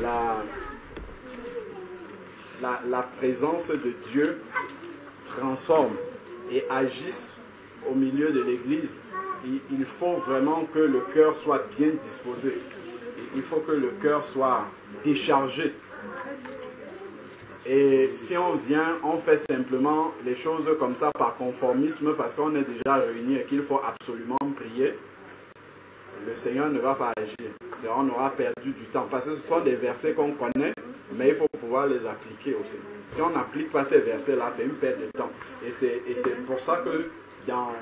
la, la, présence de Dieu transforme et agisse au milieu de l'Église, il, faut vraiment que le cœur soit bien disposé. Il faut que le cœur soit déchargé. Et si on vient, on fait simplement les choses comme ça par conformisme parce qu'on est déjà réunis et qu'il faut absolument prier, le Seigneur ne va pas agir. On aura perdu du temps. Parce que ce sont des versets qu'on connaît, mais il faut pouvoir les appliquer aussi. Si on n'applique pas ces versets-là, c'est une perte de temps. Et c'est pour ça que dans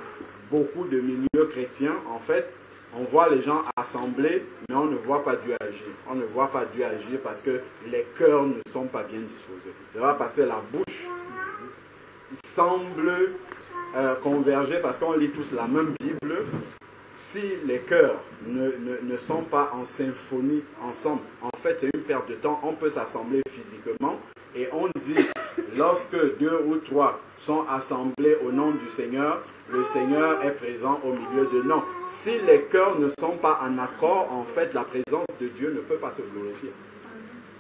beaucoup de milieux chrétiens, en fait, on voit les gens assemblés, mais on ne voit pas Dieu agir. On ne voit pas Dieu agir parce que les cœurs ne sont pas bien disposés. Ça va passer la bouche semble euh, converger parce qu'on lit tous la même Bible, si les cœurs ne, sont pas en symphonie ensemble, en fait, c'est une perte de temps. On peut s'assembler physiquement et on dit, lorsque deux ou trois sont assemblés au nom du Seigneur, le Seigneur est présent au milieu de nous. Si les cœurs ne sont pas en accord, en fait, la présence de Dieu ne peut pas se glorifier.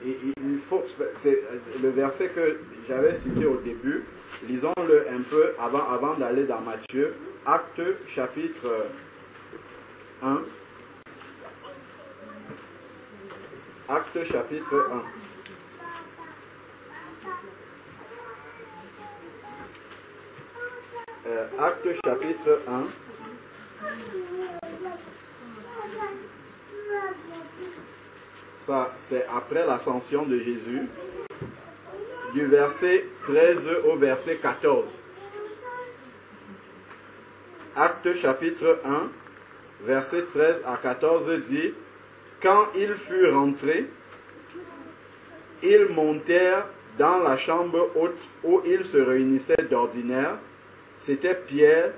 Et il faut, c'est le verset que j'avais cité au début, lisons-le un peu avant, avant d'aller dans Matthieu, acte chapitre 1. Acte chapitre 1. Euh, acte chapitre 1. Ça, c'est après l'ascension de Jésus, du verset 13 au verset 14. Acte chapitre 1, verset 13 à 14 dit, Quand ils furent rentrés, ils montèrent dans la chambre haute où ils se réunissaient d'ordinaire. C'était Pierre,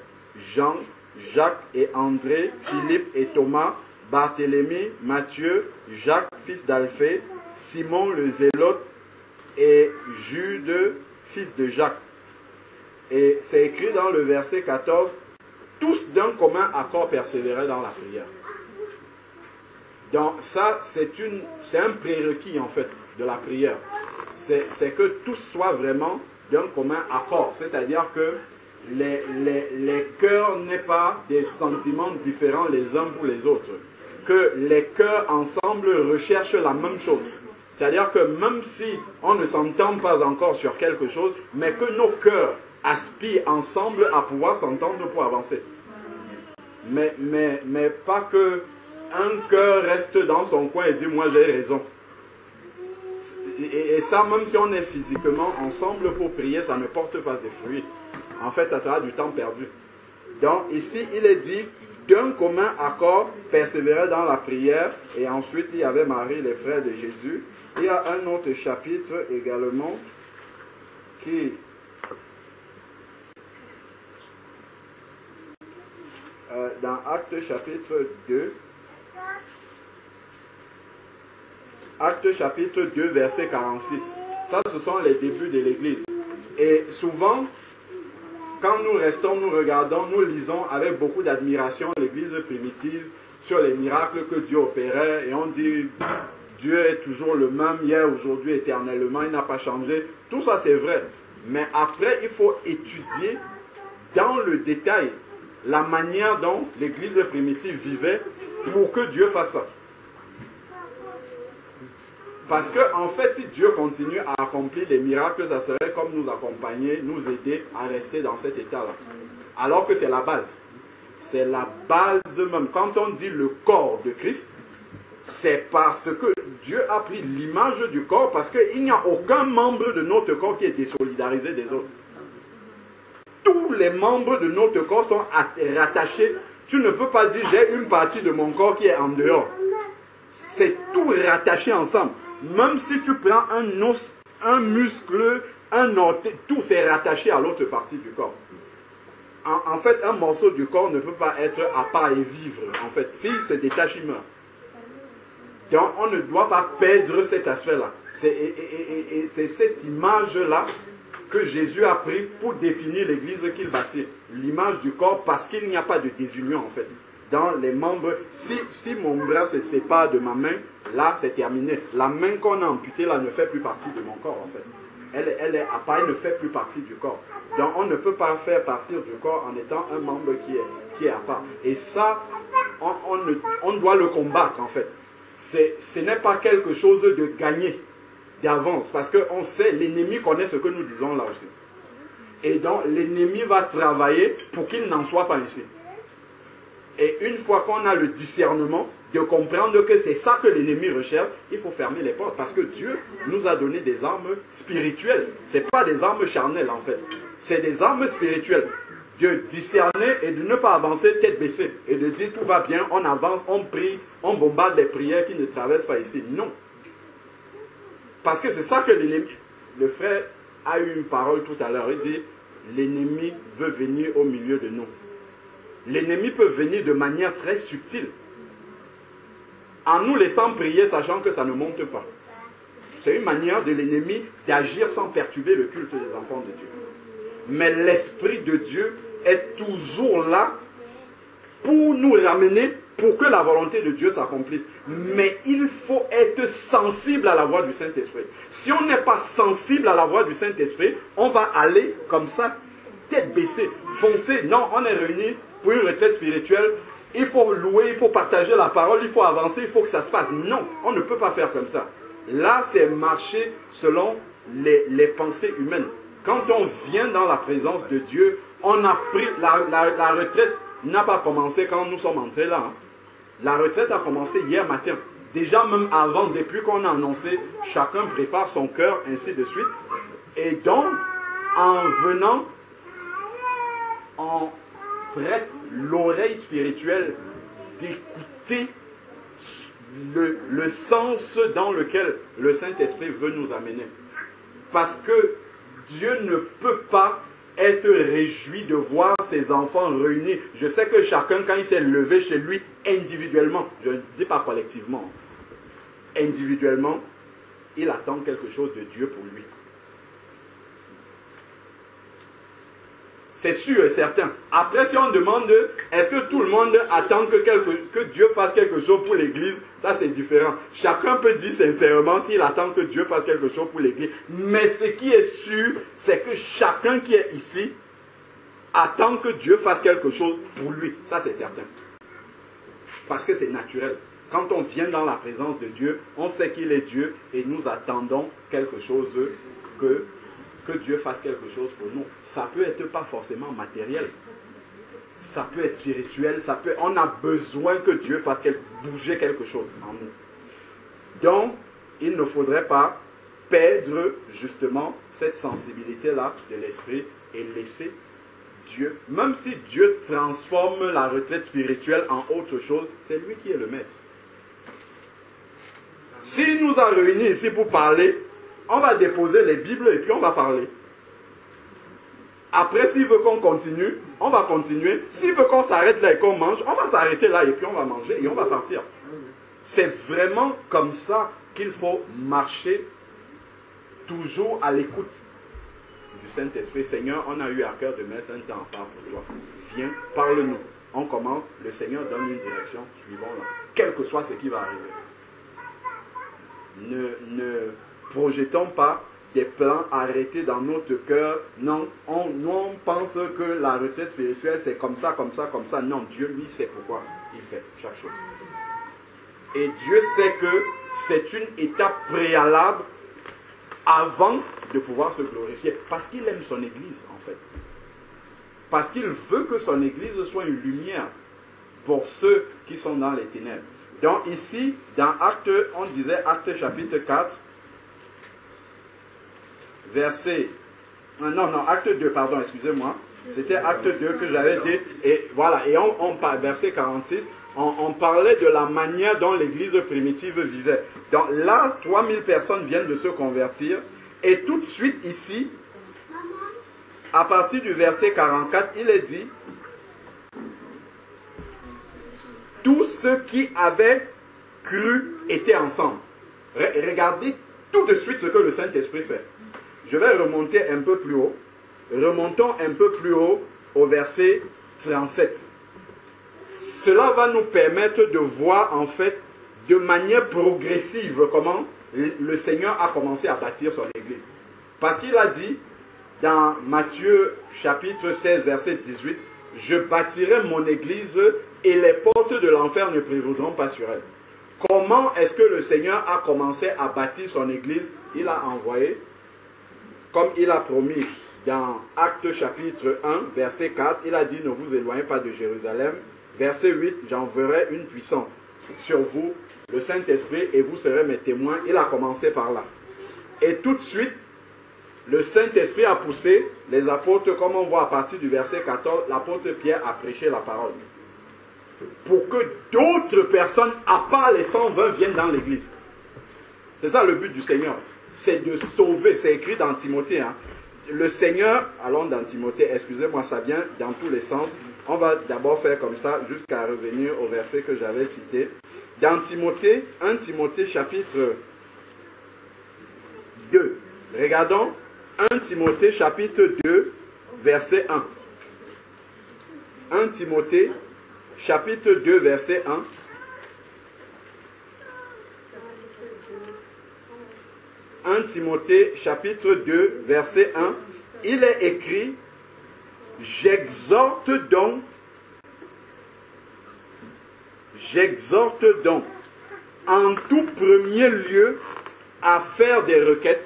Jean, Jacques et André, Philippe et Thomas, Barthélemy, Matthieu, Jacques, fils d'Alphée, Simon le Zélote et Jude, fils de Jacques. Et c'est écrit dans le verset 14, tous d'un commun accord persévéraient dans la prière. Donc ça, c'est un prérequis en fait de la prière. C'est que tous soient vraiment d'un commun accord. C'est-à-dire que les, les, les cœurs n'aient pas des sentiments différents les uns pour les autres. Que les cœurs ensemble recherchent la même chose. C'est-à-dire que même si on ne s'entend pas encore sur quelque chose, mais que nos cœurs aspirent ensemble à pouvoir s'entendre pour avancer mais, mais, mais pas que un cœur reste dans son coin et dit moi j'ai raison. Et, ça, même si on est physiquement ensemble pour prier, ça ne porte pas des fruits. En fait, ça sera du temps perdu. Donc ici, il est dit d'un commun accord, persévérer dans la prière. Et ensuite, il y avait Marie, les frères de Jésus. Il y a un autre chapitre également qui Euh, dans Acte chapitre 2. Acte chapitre 2, verset 46. Ça, ce sont les débuts de l'Église. Et souvent, quand nous restons, nous regardons, nous lisons avec beaucoup d'admiration l'Église primitive sur les miracles que Dieu opérait et on dit Dieu est toujours le même hier, aujourd'hui, éternellement, il n'a pas changé. Tout ça c'est vrai. Mais après, il faut étudier dans le détail la manière dont l'Église primitive vivait pour que Dieu fasse ça. Parce que, en fait, si Dieu continue à accomplir les miracles, ça serait comme nous accompagner, nous aider à rester dans cet état-là. Alors que c'est la base. C'est la base même. Quand on dit le corps de Christ, c'est parce que Dieu a pris l'image du corps, parce qu'il n'y a aucun membre de notre corps qui est désolidarisé des autres tous les membres de notre corps sont rattachés. Tu ne peux pas dire j'ai une partie de mon corps qui est en dehors. C'est tout rattaché ensemble. Même si tu prends un os, un muscle, un orteil, tout c'est rattaché à l'autre partie du corps. En, fait, un morceau du corps ne peut pas être à part et vivre. En fait, s'il se détache, il meurt. Donc, on ne doit pas perdre cet aspect-là. C'est cette image-là que Jésus a pris pour définir l'église qu'il bâtit. L'image du corps parce qu'il n'y a pas de désunion en fait. Dans les membres, si, si mon bras se sépare de ma main, là, c'est terminé. La main qu'on a amputée, là, ne fait plus partie de mon corps, en fait. Elle, elle est à part, elle ne fait plus partie du corps. Donc, on ne peut pas faire partir du corps en étant un membre qui est, qui est à part. Et ça, on, on, doit le combattre, en fait. Ce n'est pas quelque chose de gagné d'avance, parce qu'on sait, l'ennemi connaît ce que nous disons là aussi. Et donc, l'ennemi va travailler pour qu'il n'en soit pas ici. Et une fois qu'on a le discernement de comprendre que c'est ça que l'ennemi recherche, il faut fermer les portes. Parce que Dieu nous a donné des armes spirituelles. Ce pas des armes charnelles en fait. C'est des armes spirituelles. De discerner et de ne pas avancer tête baissée. Et de dire tout va bien, on avance, on prie, on bombarde des prières qui ne traversent pas ici. Non. Parce que c'est ça que l'ennemi. Le frère a eu une parole tout à l'heure. Il dit l'ennemi veut venir au milieu de nous. L'ennemi peut venir de manière très subtile. En nous laissant prier, sachant que ça ne monte pas. C'est une manière de l'ennemi d'agir sans perturber le culte des enfants de Dieu. Mais l'Esprit de Dieu est toujours là pour nous ramener pour que la volonté de Dieu s'accomplisse. Mais il faut être sensible à la voix du Saint-Esprit. Si on n'est pas sensible à la voix du Saint-Esprit, on va aller comme ça, tête baissée, foncer. Non, on est réunis pour une retraite spirituelle. Il faut louer, il faut partager la parole, il faut avancer, il faut que ça se passe. Non, on ne peut pas faire comme ça. Là, c'est marcher selon les, pensées humaines. Quand on vient dans la présence de Dieu, on a pris la, la, retraite n'a pas commencé quand nous sommes entrés là. Hein. La retraite a commencé hier matin. Déjà même avant, depuis qu'on a annoncé, chacun prépare son cœur, ainsi de suite. Et donc, en venant, on prête l'oreille spirituelle d'écouter le, le, sens dans lequel le Saint-Esprit veut nous amener. Parce que Dieu ne peut pas être réjoui de voir ses enfants réunis. Je sais que chacun, quand il s'est levé chez lui individuellement, je ne dis pas collectivement, individuellement, il attend quelque chose de Dieu pour lui. C'est sûr et certain. Après, si on demande, est-ce que tout le monde attend que, que Dieu fasse quelque chose pour l'Église? Ça, c'est différent. Chacun peut dire sincèrement s'il attend que Dieu fasse quelque chose pour l'Église. Mais ce qui est sûr, c'est que chacun qui est ici attend que Dieu fasse quelque chose pour lui. Ça, c'est certain. Parce que c'est naturel. Quand on vient dans la présence de Dieu, on sait qu'il est Dieu et nous attendons quelque chose que que Dieu fasse quelque chose pour nous. Ça peut être pas forcément matériel. Ça peut être spirituel. Ça peut, on a besoin que Dieu fasse bouger quelque chose en nous. Donc, il ne faudrait pas perdre justement cette sensibilité-là de l'esprit et laisser Même si Dieu transforme la retraite spirituelle en autre chose, c'est lui qui est le maître. S'il nous a réunis ici pour parler, on va déposer les Bibles et puis on va parler. Après, s'il veut qu'on continue, on va continuer. S'il veut qu'on s'arrête là et qu'on mange, on va s'arrêter là et puis on va manger et on va partir. C'est vraiment comme ça qu'il faut marcher toujours à l'écoute Saint-Esprit. Seigneur, on a eu à cœur de mettre un temps à part pour toi. Viens, parle-nous. On commence, le Seigneur donne une direction, suivons-la. Quel que soit ce qui va arriver. Ne, ne, projetons pas des plans arrêtés dans notre cœur. Non, on, on pense que la retraite spirituelle c'est comme ça, comme ça, comme ça. Non, Dieu lui sait pourquoi il fait chaque chose. Et Dieu sait que c'est une étape préalable avant de pouvoir se glorifier. Parce qu'il aime son Église, en fait. Parce qu'il veut que son Église soit une lumière pour ceux qui sont dans les ténèbres. Donc ici, dans Acte, on disait Acte chapitre 4, verset. Ah, non, non, acte 2, pardon, excusez-moi. C'était acte 2 que j'avais dit. Et voilà, et on, on verset 46, on, parlait de la manière dont l'église primitive vivait. Donc là, 3000 personnes viennent de se convertir. Et tout de suite ici, à partir du verset 44, il est dit, tous ceux qui avaient cru étaient ensemble. Regardez tout de suite ce que le Saint-Esprit fait. Je vais remonter un peu plus haut. Remontons un peu plus haut au verset 37. Cela va nous permettre de voir en fait de manière progressive comment le Seigneur a commencé à bâtir son Église. Parce qu'il a dit dans Matthieu chapitre 16, verset 18, je bâtirai mon Église et les portes de l'enfer ne prévaudront pas sur elle. Comment est-ce que le Seigneur a commencé à bâtir son Église? Il a envoyé, comme il a promis dans Acte chapitre 1, verset 4, il a dit, ne vous éloignez pas de Jérusalem. Verset 8, j'enverrai une puissance sur vous, le Saint-Esprit, et vous serez mes témoins. Il a commencé par là. Et tout de suite, le Saint-Esprit a poussé les apôtres, comme on voit à partir du verset 14, l'apôtre Pierre a prêché la parole. Pour que d'autres personnes, à part les 120, viennent dans l'église. C'est ça le but du Seigneur. C'est de sauver. C'est écrit dans Timothée. Hein. Le Seigneur, allons dans Timothée, excusez-moi, ça vient dans tous les sens. On va d'abord faire comme ça jusqu'à revenir au verset que j'avais cité. Dans Timothée, 1 Timothée chapitre 2. Regardons 1 Timothée chapitre 2, verset 1. 1 Timothée chapitre 2, verset 1. « 1 Timothée chapitre 2 verset 1, il est écrit, j'exhorte donc, j'exhorte donc en tout premier lieu à faire des requêtes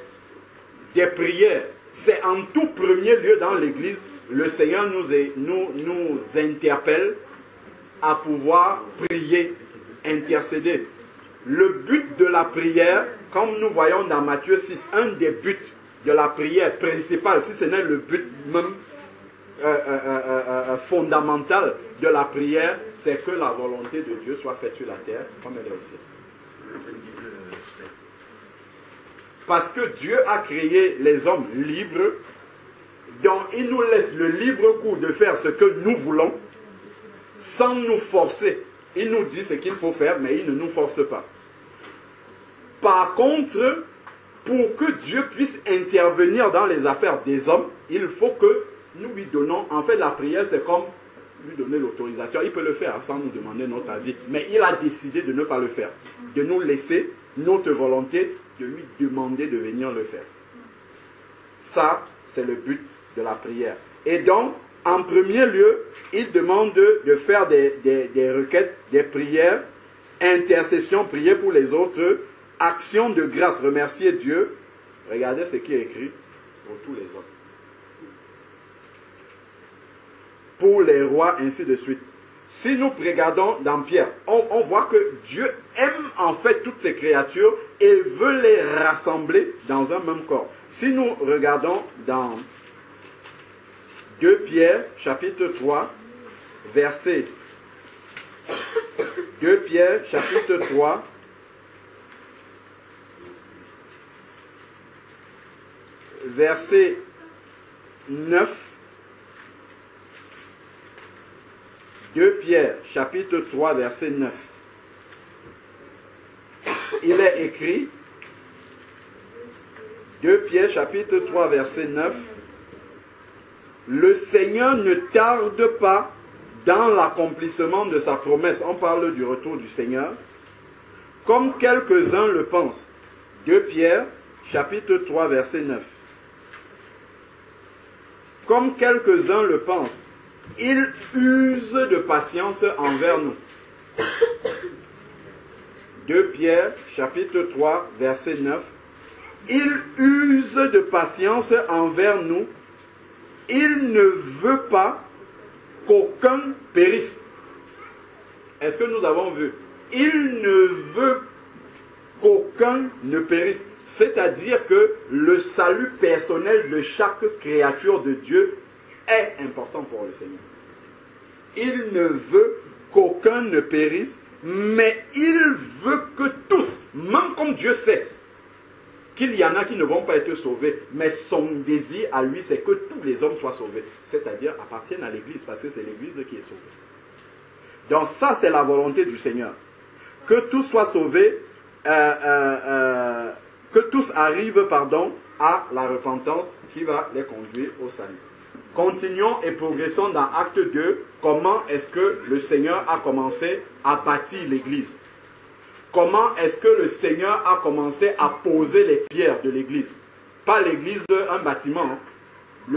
des prières. C'est en tout premier lieu dans l'Église, le Seigneur nous, nous, interpelle à pouvoir prier, intercéder. Le but de la prière, comme nous voyons dans Matthieu 6, un des buts de la prière principale, si ce n'est le but même euh, euh, euh, fondamental de la prière, c'est que la volonté de Dieu soit faite sur la terre comme elle est au ciel. Parce que Dieu a créé les hommes libres, donc il nous laisse le libre cours de faire ce que nous voulons, sans nous forcer. Il nous dit ce qu'il faut faire, mais il ne nous force pas. Par contre, pour que Dieu puisse intervenir dans les affaires des hommes, il faut que nous lui donnons, en fait la prière c'est comme lui donner l'autorisation. Il peut le faire sans nous demander notre avis, mais il a décidé de ne pas le faire, de nous laisser notre volonté de lui demander de venir le faire. Ça, c'est le but de la prière. Et donc, en premier lieu, il demande de faire des, requêtes, des prières, intercession, prier pour les autres, action de grâce, remercier Dieu. Regardez ce qui est écrit pour tous les autres. Pour les rois, ainsi de suite. Si nous regardons dans Pierre, on, voit que Dieu aime en fait toutes ces créatures et veut les rassembler dans un même corps. Si nous regardons dans 2 Pierre chapitre 3, verset 2 Pierre chapitre 3, verset 9 2 Pierre, chapitre 3, verset 9. Il est écrit, 2 Pierre, chapitre 3, verset 9, Le Seigneur ne tarde pas dans l'accomplissement de sa promesse. On parle du retour du Seigneur. Comme quelques-uns le pensent. 2 Pierre, chapitre 3, verset 9. Comme quelques-uns le pensent il use de patience envers nous. 2 Pierre, chapitre 3, verset 9. Il use de patience envers nous. Il ne veut pas qu'aucun périsse. Est-ce que nous avons vu? Il ne veut qu'aucun ne périsse. C'est-à-dire que le salut personnel de chaque créature de Dieu est important pour le Seigneur. Il ne veut qu'aucun ne périsse, mais il veut que tous, même comme Dieu sait qu'il y en a qui ne vont pas être sauvés, mais son désir à lui, c'est que tous les hommes soient sauvés, c'est-à-dire appartiennent à l'Église, parce que c'est l'Église qui est sauvée. Donc ça, c'est la volonté du Seigneur. Que tous soient sauvés, euh, euh, euh, que tous arrivent, pardon, à la repentance qui va les conduire au salut. Continuons et progressons dans Acte 2. Comment est-ce que le Seigneur a commencé à bâtir l'Église? Comment est-ce que le Seigneur a commencé à poser les pierres de l'église? Pas l'église, un bâtiment.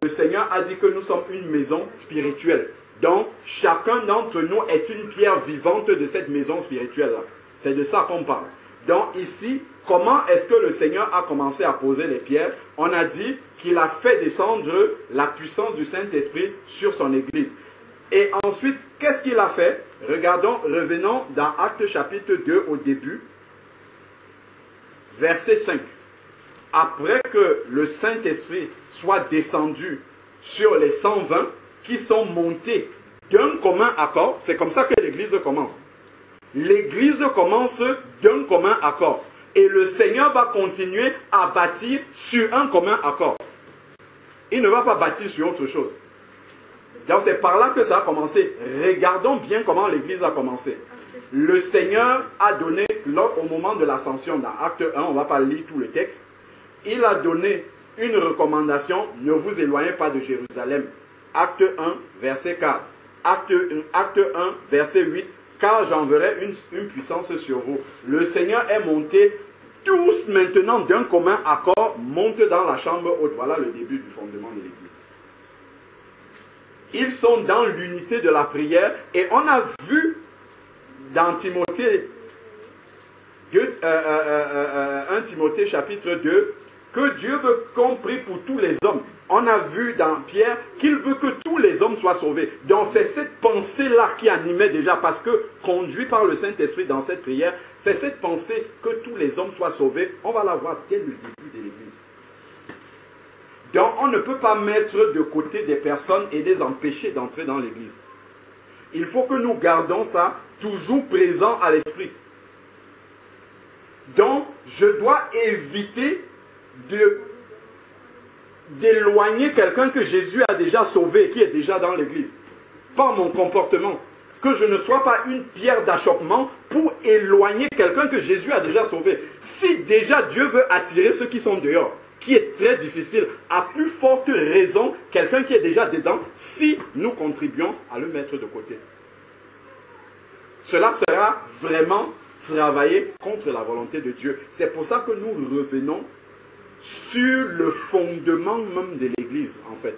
Le Seigneur a dit que nous sommes une maison spirituelle. Donc, chacun d'entre nous est une pierre vivante de cette maison spirituelle-là. C'est de ça qu'on parle. Donc, ici, comment est-ce que le Seigneur a commencé à poser les pierres? On a dit qu'il a fait descendre la puissance du Saint-Esprit sur son Église. Et ensuite, qu'est-ce qu'il a fait? Regardons, revenons dans Acte chapitre 2 au début, verset 5. Après que le Saint-Esprit soit descendu sur les 120 qui sont montés d'un commun accord, c'est comme ça que l'Église commence. L'Église commence d'un commun accord. Et le Seigneur va continuer à bâtir sur un commun accord. Il ne va pas bâtir sur autre chose. Donc c'est par là que ça a commencé. Regardons bien comment l'Église a commencé. Le Seigneur a donné, au moment de l'ascension, dans Acte 1, on ne va pas lire tout le texte, il a donné une recommandation, ne vous éloignez pas de Jérusalem. Acte 1, verset 4. Acte, 1, verset 8. Car j'enverrai une, une puissance sur vous. Le Seigneur est monté tous maintenant d'un commun accord montent dans la chambre haute. Voilà le début du fondement de l'Église. Ils sont dans l'unité de la prière et on a vu dans Timothée, 1 euh, euh, euh, Timothée chapitre 2, que Dieu veut qu'on prie pour tous les hommes. On a vu dans Pierre qu'il veut que tous les hommes soient sauvés. Donc c'est cette pensée-là qui animait déjà, parce que conduit par le Saint-Esprit dans cette prière, c'est cette pensée que tous les hommes soient sauvés. On va la voir dès le début de l'Église. Donc on ne peut pas mettre de côté des personnes et les empêcher d'entrer dans l'Église. Il faut que nous gardons ça toujours présent à l'esprit. Donc je dois éviter d'éloigner quelqu'un que Jésus a déjà sauvé, qui est déjà dans l'Église, par mon comportement. Que je ne sois pas une pierre d'achoppement pour éloigner quelqu'un que Jésus a déjà sauvé. Si déjà Dieu veut attirer ceux qui sont dehors, qui est très difficile, à plus forte raison, quelqu'un qui est déjà dedans, si nous contribuons à le mettre de côté. Cela sera vraiment travailler contre la volonté de Dieu. C'est pour ça que nous revenons sur le fondement même de l'Église, en fait.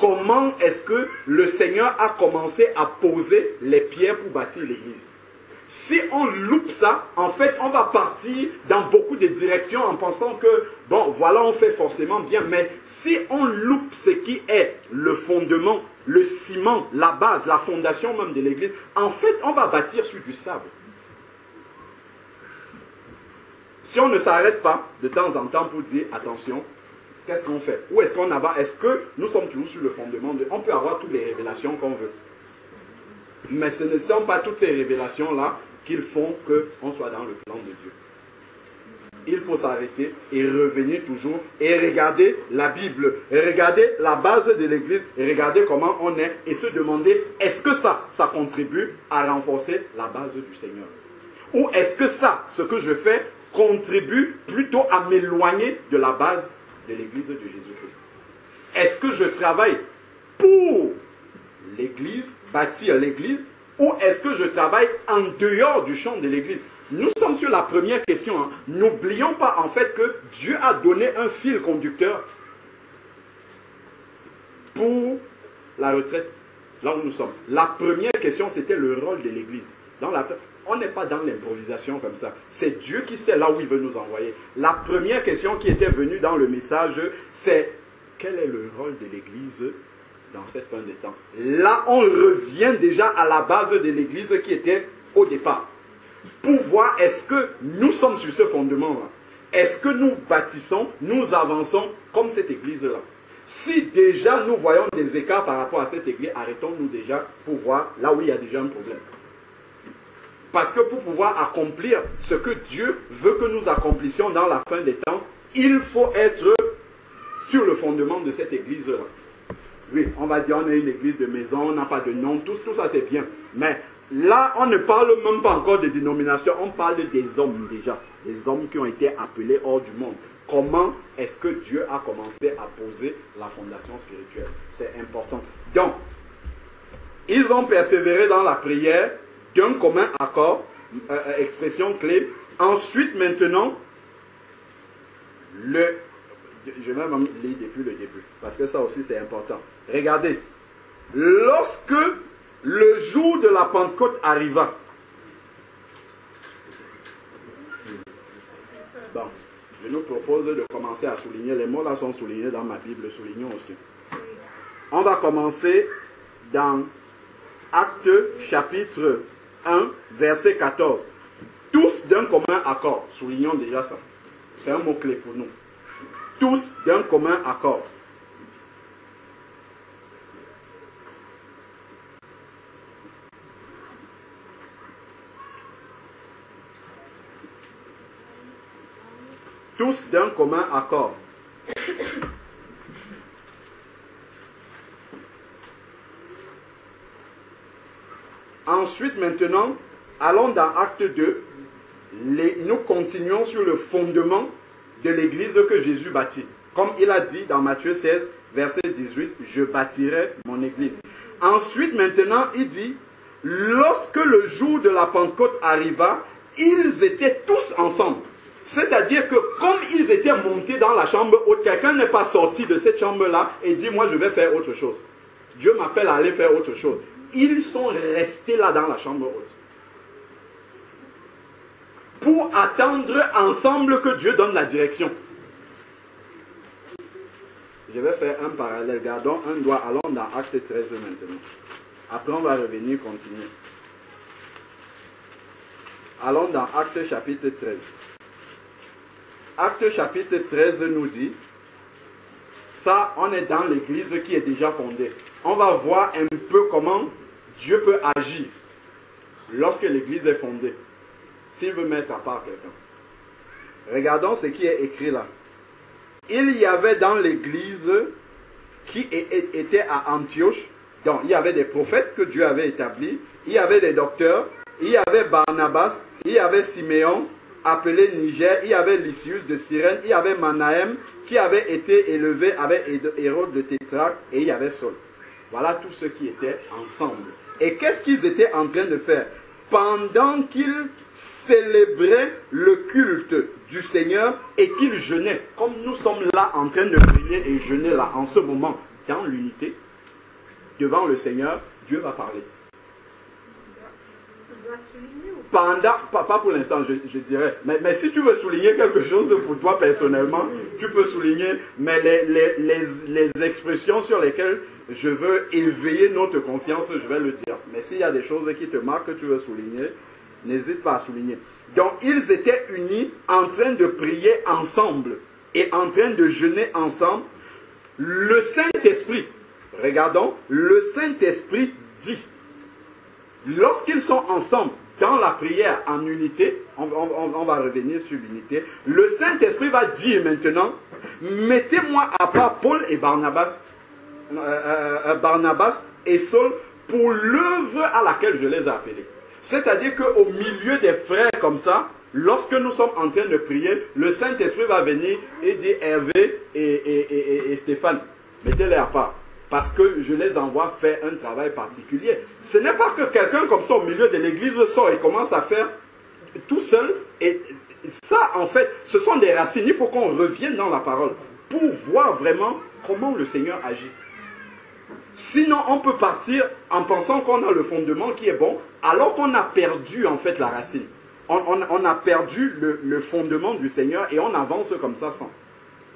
Comment est-ce que le Seigneur a commencé à poser les pierres pour bâtir l'Église? Si on loupe ça, en fait, on va partir dans beaucoup de directions en pensant que, bon, voilà, on fait forcément bien. Mais si on loupe ce qui est le fondement, le ciment, la base, la fondation même de l'Église, en fait, on va bâtir sur du sable. Si on ne s'arrête pas de temps en temps pour dire attention, qu'est-ce qu'on fait? Où est-ce qu'on va? Est-ce que nous sommes toujours sur le fondement de... On peut avoir toutes les révélations qu'on veut. Mais ce ne sont pas toutes ces révélations-là qui font qu'on soit dans le plan de Dieu. Il faut s'arrêter et revenir toujours et regarder la Bible, regarder la base de l'Église, regarder comment on est, et se demander est-ce que ça, ça contribue à renforcer la base du Seigneur? Ou est-ce que ça, ce que je fais, contribue plutôt à m'éloigner de la base de l'Église de Jésus-Christ. Est-ce que je travaille pour l'Église, bâtir l'Église, ou est-ce que je travaille en dehors du champ de l'Église? Nous sommes sur la première question. Hein. N'oublions pas en fait que Dieu a donné un fil conducteur pour la retraite, là où nous sommes. La première question, c'était le rôle de l'Église. Dans la, on n'est pas dans l'improvisation comme ça. C'est Dieu qui sait là où il veut nous envoyer. La première question qui était venue dans le message, c'est quel est le rôle de l'Église dans cette fin des temps? Là, on revient déjà à la base de l'Église qui était au départ. Pour voir est-ce que nous sommes sur ce fondement-là. Est-ce que nous bâtissons, nous avançons comme cette Église-là? Si déjà nous voyons des écarts par rapport à cette Église, arrêtons-nous déjà pour voir là où il y a déjà un problème. Parce que pour pouvoir accomplir ce que Dieu veut que nous accomplissions dans la fin des temps, il faut être sur le fondement de cette église-là. Oui, on va dire on est une église de maison, on n'a pas de nom, tout, tout ça c'est bien. Mais là, on ne parle même pas encore de dénomination, on parle des hommes déjà. Des hommes qui ont été appelés hors du monde. Comment est-ce que Dieu a commencé à poser la fondation spirituelle? C'est important. Donc, ils ont persévéré dans la prière d'un commun accord, euh, euh, expression clé. Ensuite, maintenant, le... Je vais même lire depuis le début, parce que ça aussi c'est important. Regardez, lorsque le jour de la Pentecôte arriva, bon, je nous propose de commencer à souligner, les mots là sont soulignés dans ma Bible, soulignons aussi. On va commencer dans Acte chapitre 1, verset 14. Tous d'un commun accord. Soulignons déjà ça. C'est un mot-clé pour nous. Tous d'un commun accord. Tous d'un commun accord. Ensuite, maintenant, allons dans Acte 2. nous continuons sur le fondement de l'église que Jésus bâtit. Comme il a dit dans Matthieu 16, verset 18, je bâtirai mon église. Ensuite, maintenant, il dit, lorsque le jour de la Pentecôte arriva, ils étaient tous ensemble. C'est-à-dire que comme ils étaient montés dans la chambre haute, quelqu'un n'est pas sorti de cette chambre-là et dit, moi je vais faire autre chose. Dieu m'appelle à aller faire autre chose ils sont restés là dans la chambre haute. Pour attendre ensemble que Dieu donne la direction. Je vais faire un parallèle. Gardons un doigt. Allons dans Acte 13 maintenant. Après, on va revenir continuer. Allons dans Acte chapitre 13. Acte chapitre 13 nous dit, ça, on est dans l'église qui est déjà fondée. On va voir un peu comment Dieu peut agir lorsque l'Église est fondée, s'il veut mettre à part quelqu'un. Regardons ce qui est écrit là. Il y avait dans l'Église qui était à Antioche, donc il y avait des prophètes que Dieu avait établis, il y avait des docteurs, il y avait Barnabas, il y avait Siméon, appelé Niger, il y avait Lysius de Cyrène, il y avait Manahem, qui avait été élevé avec Hérode de Tétraque, et il y avait Saul. Voilà tous ceux qui étaient ensemble. Et qu'est-ce qu'ils étaient en train de faire Pendant qu'ils célébraient le culte du Seigneur et qu'ils jeûnaient, comme nous sommes là en train de prier et jeûner là en ce moment, dans l'unité, devant le Seigneur, Dieu va parler. Pendant, pas, pour l'instant, je, dirais, mais, mais, si tu veux souligner quelque chose pour toi personnellement, tu peux souligner, mais les, les, les expressions sur lesquelles je veux éveiller notre conscience, je vais le dire. Mais s'il y a des choses qui te marquent, que tu veux souligner, n'hésite pas à souligner. Donc ils étaient unis en train de prier ensemble et en train de jeûner ensemble. Le Saint-Esprit, regardons, le Saint-Esprit dit, lorsqu'ils sont ensemble dans la prière en unité, on, va revenir sur l'unité, le Saint-Esprit va dire maintenant, mettez-moi à part Paul et Barnabas euh, euh, Barnabas et Saul pour l'œuvre à laquelle je les ai appelés. C'est-à-dire qu'au milieu des frères comme ça, lorsque nous sommes en train de prier, le Saint-Esprit va venir et dire Hervé et, Stéphane, mettez-les à part. Parce que je les envoie faire un travail particulier. Ce n'est pas que quelqu'un comme ça au milieu de l'église sort et commence à faire tout seul. Et ça, en fait, ce sont des racines. Il faut qu'on revienne dans la parole pour voir vraiment comment le Seigneur agit. Sinon, on peut partir en pensant qu'on a le fondement qui est bon, alors qu'on a perdu en fait la racine. On, a perdu le, fondement du Seigneur et on avance comme ça sans.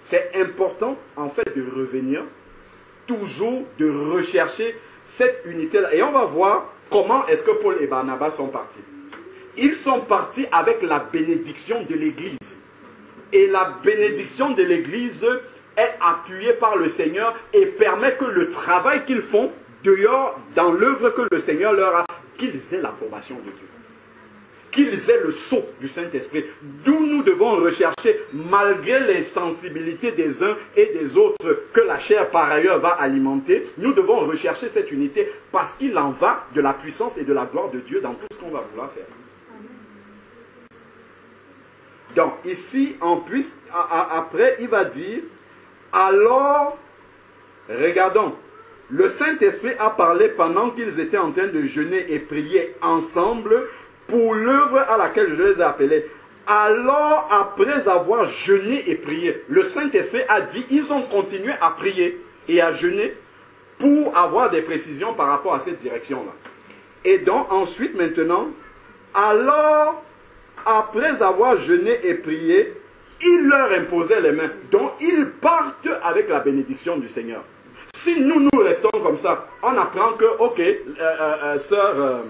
C'est important en fait de revenir, toujours de rechercher cette unité-là. Et on va voir comment est-ce que Paul et Barnabas sont partis. Ils sont partis avec la bénédiction de l'Église. Et la bénédiction de l'Église est appuyé par le Seigneur et permet que le travail qu'ils font dehors, dans l'œuvre que le Seigneur leur a, qu'ils aient l'approbation de Dieu. Qu'ils aient le sceau du Saint-Esprit. D'où nous devons rechercher, malgré les sensibilités des uns et des autres que la chair par ailleurs va alimenter, nous devons rechercher cette unité parce qu'il en va de la puissance et de la gloire de Dieu dans tout ce qu'on va vouloir faire. Donc ici, en plus, après, il va dire, alors, regardons, le Saint-Esprit a parlé pendant qu'ils étaient en train de jeûner et prier ensemble, pour l'œuvre à laquelle je les ai appelés. Alors, après avoir jeûné et prié, le Saint-Esprit a dit, ils ont continué à prier et à jeûner pour avoir des précisions par rapport à cette direction-là. Et donc, ensuite, maintenant, alors, après avoir jeûné et prié, il leur imposait les mains. Donc, ils partent avec la bénédiction du Seigneur. Si nous, nous restons comme ça, on apprend que, ok, euh, euh, euh sœur,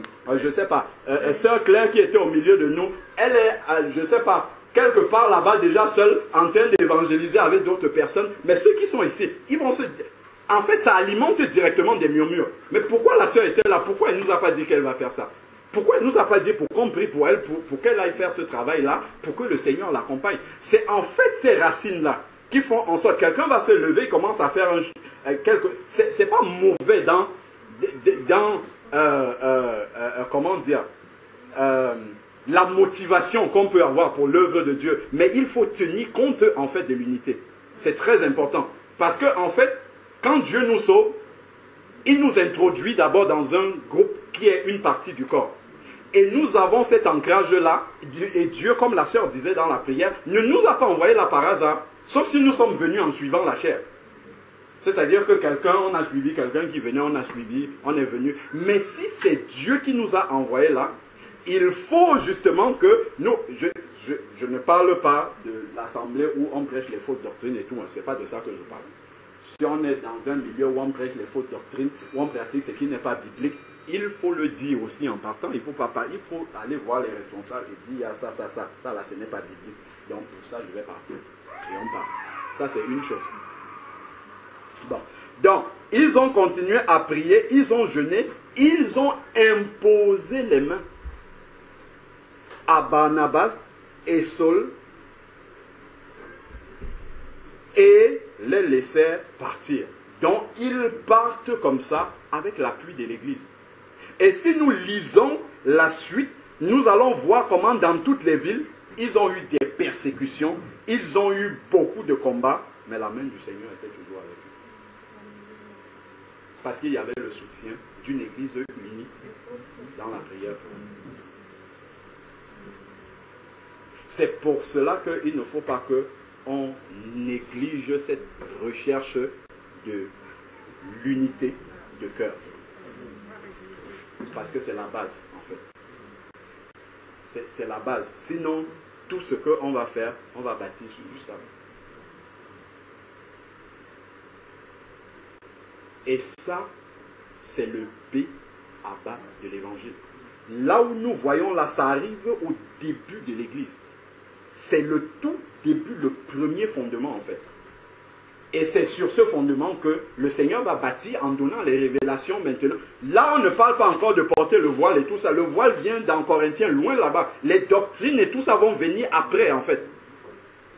sais pas, sœur Claire qui était au milieu de nous, elle est, je sais pas, quelque part là-bas déjà seule, en train d'évangéliser avec d'autres personnes. Mais ceux qui sont ici, ils vont se dire, en fait, ça alimente directement des murmures. Mais pourquoi la sœur était là? Pourquoi elle ne nous a pas dit qu'elle va faire ça? Pourquoi elle ne nous a pas dit pour qu'on prie pour elle, pour, pour qu'elle aille faire ce travail-là, pour que le Seigneur l'accompagne? C'est en fait ces racines-là qui font en sorte que quelqu'un va se lever et commence à faire un, euh, quelque... C'est pas mauvais dans, dans euh, euh, comment dire, la motivation qu'on peut avoir pour l'œuvre de Dieu, mais il faut tenir compte en fait de l'unité. C'est très important. Parce que en fait, quand Dieu nous sauve, il nous introduit d'abord dans un groupe qui est une partie du corps. Et nous avons cet ancrage-là, et Dieu, comme la sœur disait dans la prière, ne nous a pas envoyé là par hasard, sauf si nous sommes venus en suivant la chair. C'est-à-dire que quelqu'un, on a suivi quelqu'un qui venait, on a suivi, on est venu. Mais si c'est Dieu qui nous a envoyés là, il faut justement que nous, je, ne parle pas de l'assemblée où on prêche les fausses doctrines et tout, hein, c'est pas de ça que je parle. Si on est dans un milieu où on prêche les fausses doctrines, où on pratique ce qui n'est pas biblique, il faut le dire aussi en partant. Il faut, pas, il faut aller voir les responsables et dire ah, ça, ça, ça, ça là, ce n'est pas biblique. Donc pour ça, je vais partir. Et on part. Ça, c'est une chose. Bon. Donc, ils ont continué à prier, ils ont jeûné, ils ont imposé les mains à Barnabas et Saul et les laissèrent partir. Donc, ils partent comme ça avec l'appui de l'Église. Et si nous lisons la suite, nous allons voir comment dans toutes les villes, ils ont eu des persécutions, ils ont eu beaucoup de combats, mais la main du Seigneur était toujours avec eux. Parce qu'il y avait le soutien d'une église unie dans la prière. C'est pour cela qu'il ne faut pas qu'on néglige cette recherche de l'unité de cœur. Parce que c'est la base, en fait. C'est la base. Sinon, tout ce qu'on va faire, on va bâtir sur du sable. Et ça, c'est le B à bas de l'évangile. Là où nous voyons là, ça arrive au début de l'église. C'est le tout début, le premier fondement en fait. Et c'est sur ce fondement que le Seigneur va bâtir en donnant les révélations maintenant. Là, on ne parle pas encore de porter le voile et tout ça. Le voile vient dans Corinthiens, loin là-bas. Les doctrines et tout ça vont venir après, en fait.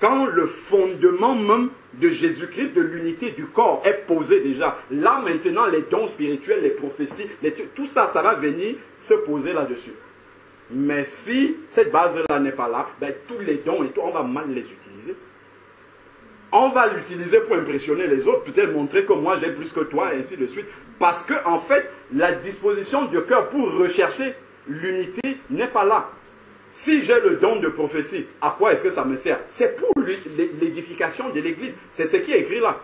Quand le fondement même de Jésus-Christ, de l'unité du corps, est posé déjà, là maintenant, les dons spirituels, les prophéties, tout ça, ça va venir se poser là-dessus. Mais si cette base-là n'est pas là, ben, tous les dons et tout, on va mal les utiliser on va l'utiliser pour impressionner les autres, peut-être montrer que moi j'ai plus que toi, et ainsi de suite. Parce que, en fait, la disposition du cœur pour rechercher l'unité n'est pas là. Si j'ai le don de prophétie, à quoi est-ce que ça me sert? C'est pour l'édification de l'Église. C'est ce qui est écrit là,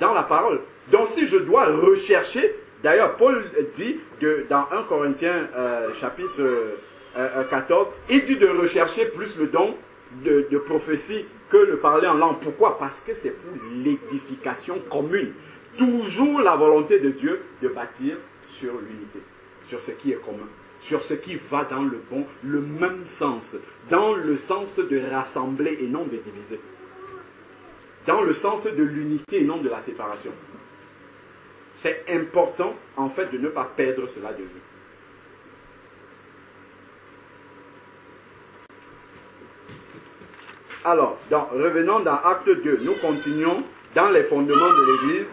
dans la parole. Donc si je dois rechercher, d'ailleurs Paul dit dans 1 Corinthiens euh, chapitre 14, euh, euh, il dit de rechercher plus le don de, de prophétie que le parler en langue. Pourquoi? Parce que c'est pour l'édification commune. Toujours la volonté de Dieu de bâtir sur l'unité, sur ce qui est commun, sur ce qui va dans le bon, le même sens, dans le sens de rassembler et non de diviser, dans le sens de l'unité et non de la séparation. C'est important en fait de ne pas perdre cela de vue. Alors, revenons dans Acte 2. Nous continuons dans les fondements de l'Église.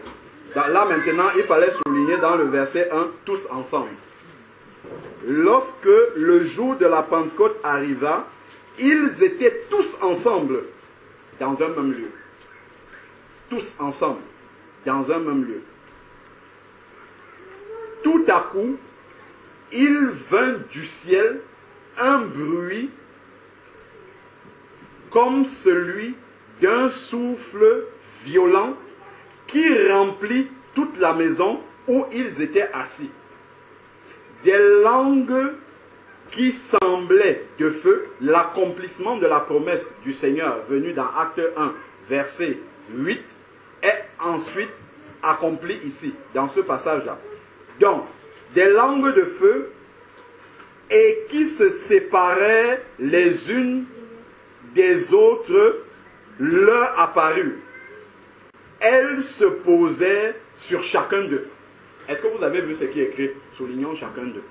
Là maintenant, il fallait souligner dans le verset 1, tous ensemble. Lorsque le jour de la Pentecôte arriva, ils étaient tous ensemble dans un même lieu. Tous ensemble dans un même lieu. Tout à coup, il vint du ciel un bruit comme celui d'un souffle violent qui remplit toute la maison où ils étaient assis. Des langues qui semblaient de feu, l'accomplissement de la promesse du Seigneur venue dans Acte 1, verset 8, est ensuite accompli ici, dans ce passage-là. Donc, des langues de feu et qui se séparaient les unes des autres leur apparut. Elles se posaient sur chacun d'eux. Est-ce que vous avez vu ce qui est écrit Soulignons chacun d'eux?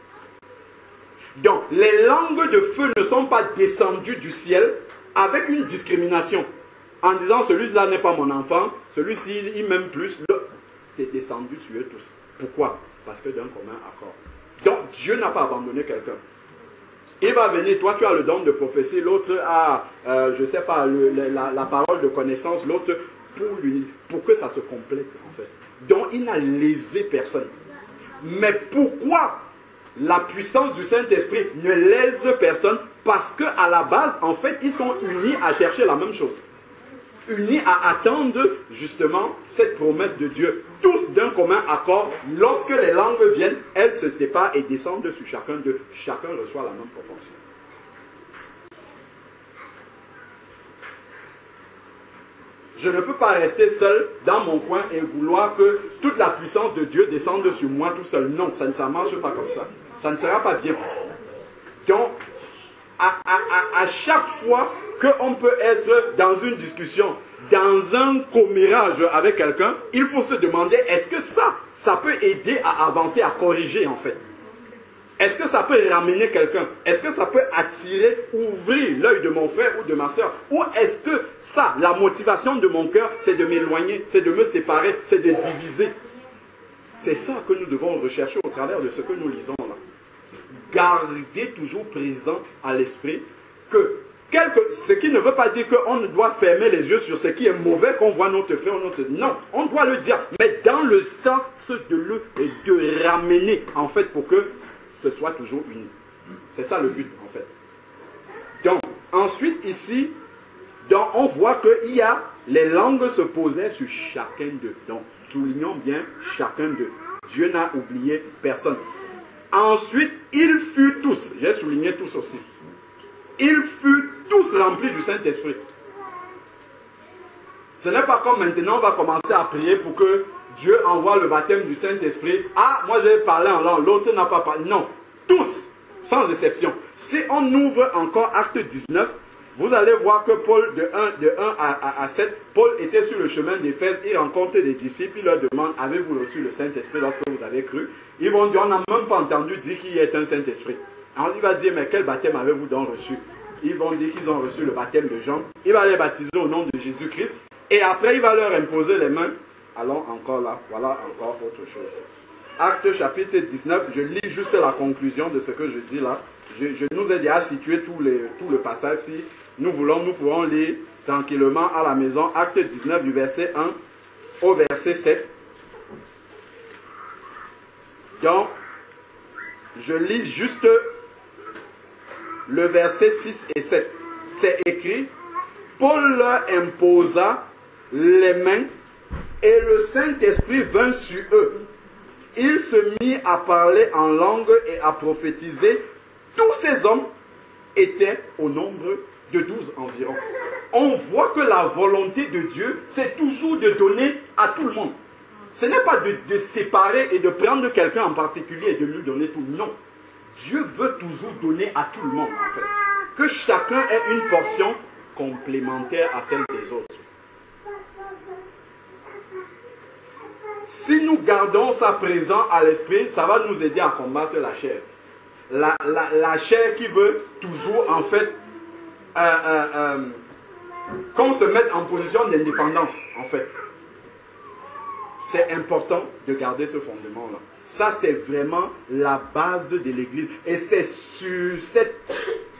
Donc, les langues de feu ne sont pas descendues du ciel avec une discrimination. En disant, celui-là n'est pas mon enfant, celui-ci, il m'aime plus. C'est descendu sur eux tous. Pourquoi? Parce que d'un commun accord. Donc, Dieu n'a pas abandonné quelqu'un. Il va venir, toi tu as le don de prophétie, l'autre a, euh, je ne sais pas, la, parole de connaissance, l'autre pour, pour que ça se complète en fait. Donc il n'a lésé personne. Mais pourquoi la puissance du Saint-Esprit ne lèse personne? Parce qu'à la base, en fait, ils sont unis à chercher la même chose unis à attendre justement cette promesse de Dieu. Tous d'un commun accord, lorsque les langues viennent, elles se séparent et descendent sur chacun d'eux. Chacun reçoit la même proportion. Je ne peux pas rester seul dans mon coin et vouloir que toute la puissance de Dieu descende sur moi tout seul. Non, ça ne marche pas comme ça. Ça ne sera pas bien. Donc, à, chaque fois qu'on peut être dans une discussion, dans un commérage avec quelqu'un, il faut se demander est-ce que ça, ça peut aider à avancer, à corriger en fait? Est-ce que ça peut ramener quelqu'un? Est-ce que ça peut attirer, ouvrir l'œil de mon frère ou de ma soeur? Ou est-ce que ça, la motivation de mon cœur, c'est de m'éloigner, c'est de me séparer, c'est de diviser? C'est ça que nous devons rechercher au travers de ce que nous lisons là garder toujours présent à l'esprit que quelque, ce qui ne veut pas dire qu'on ne doit fermer les yeux sur ce qui est mauvais qu'on voit notre frère ou notre... Non, on doit le dire, mais dans le sens de le et de ramener, en fait, pour que ce soit toujours uni. C'est ça le but, en fait. Donc, ensuite, ici, donc, on voit qu'il y a les langues se posaient sur chacun d'eux. Donc, soulignons bien chacun d'eux. Dieu n'a oublié personne. Ensuite, ils furent tous, j'ai souligné tous aussi, ils furent tous remplis du Saint-Esprit. Ce n'est pas comme maintenant on va commencer à prier pour que Dieu envoie le baptême du Saint-Esprit. Ah, moi j'ai parlé en langue, l'autre n'a pas parlé. Non, tous, sans exception. Si on ouvre encore acte 19, vous allez voir que Paul, de 1, de 1 à, à, 7, Paul était sur le chemin d'Éphèse, il rencontre des disciples, il leur demande, avez-vous reçu le Saint-Esprit lorsque vous avez cru? Ils vont dire, on n'a même pas entendu dire qu'il y un Saint-Esprit. Alors il va dire, mais quel baptême avez-vous donc reçu? Ils vont dire qu'ils ont reçu le baptême de Jean. Il va les baptiser au nom de Jésus-Christ. Et après, il va leur imposer les mains. Allons encore là, voilà encore autre chose. Acte chapitre 19, je lis juste la conclusion de ce que je dis là. Je, nous ai déjà situé tout, tout le passage. Si nous voulons, nous pourrons lire tranquillement à la maison, acte 19 du verset 1 au verset 7. Donc, je lis juste le verset 6 et 7. C'est écrit, Paul leur imposa les mains et le Saint-Esprit vint sur eux. Il se mit à parler en langue et à prophétiser. Tous ces hommes étaient au nombre de 12 environ. On voit que la volonté de Dieu, c'est toujours de donner à tout le monde. Ce n'est pas de, séparer et de prendre quelqu'un en particulier et de lui donner tout. Non. Dieu veut toujours donner à tout le monde, en fait. Que chacun ait une portion complémentaire à celle des autres. Si nous gardons ça présent à l'esprit, ça va nous aider à combattre la chair. La, la chair qui veut toujours, en fait, euh, euh, euh, qu'on se mette en position d'indépendance, en fait. C'est important de garder ce fondement-là. Ça, c'est vraiment la base de l'Église. Et c'est sur cette...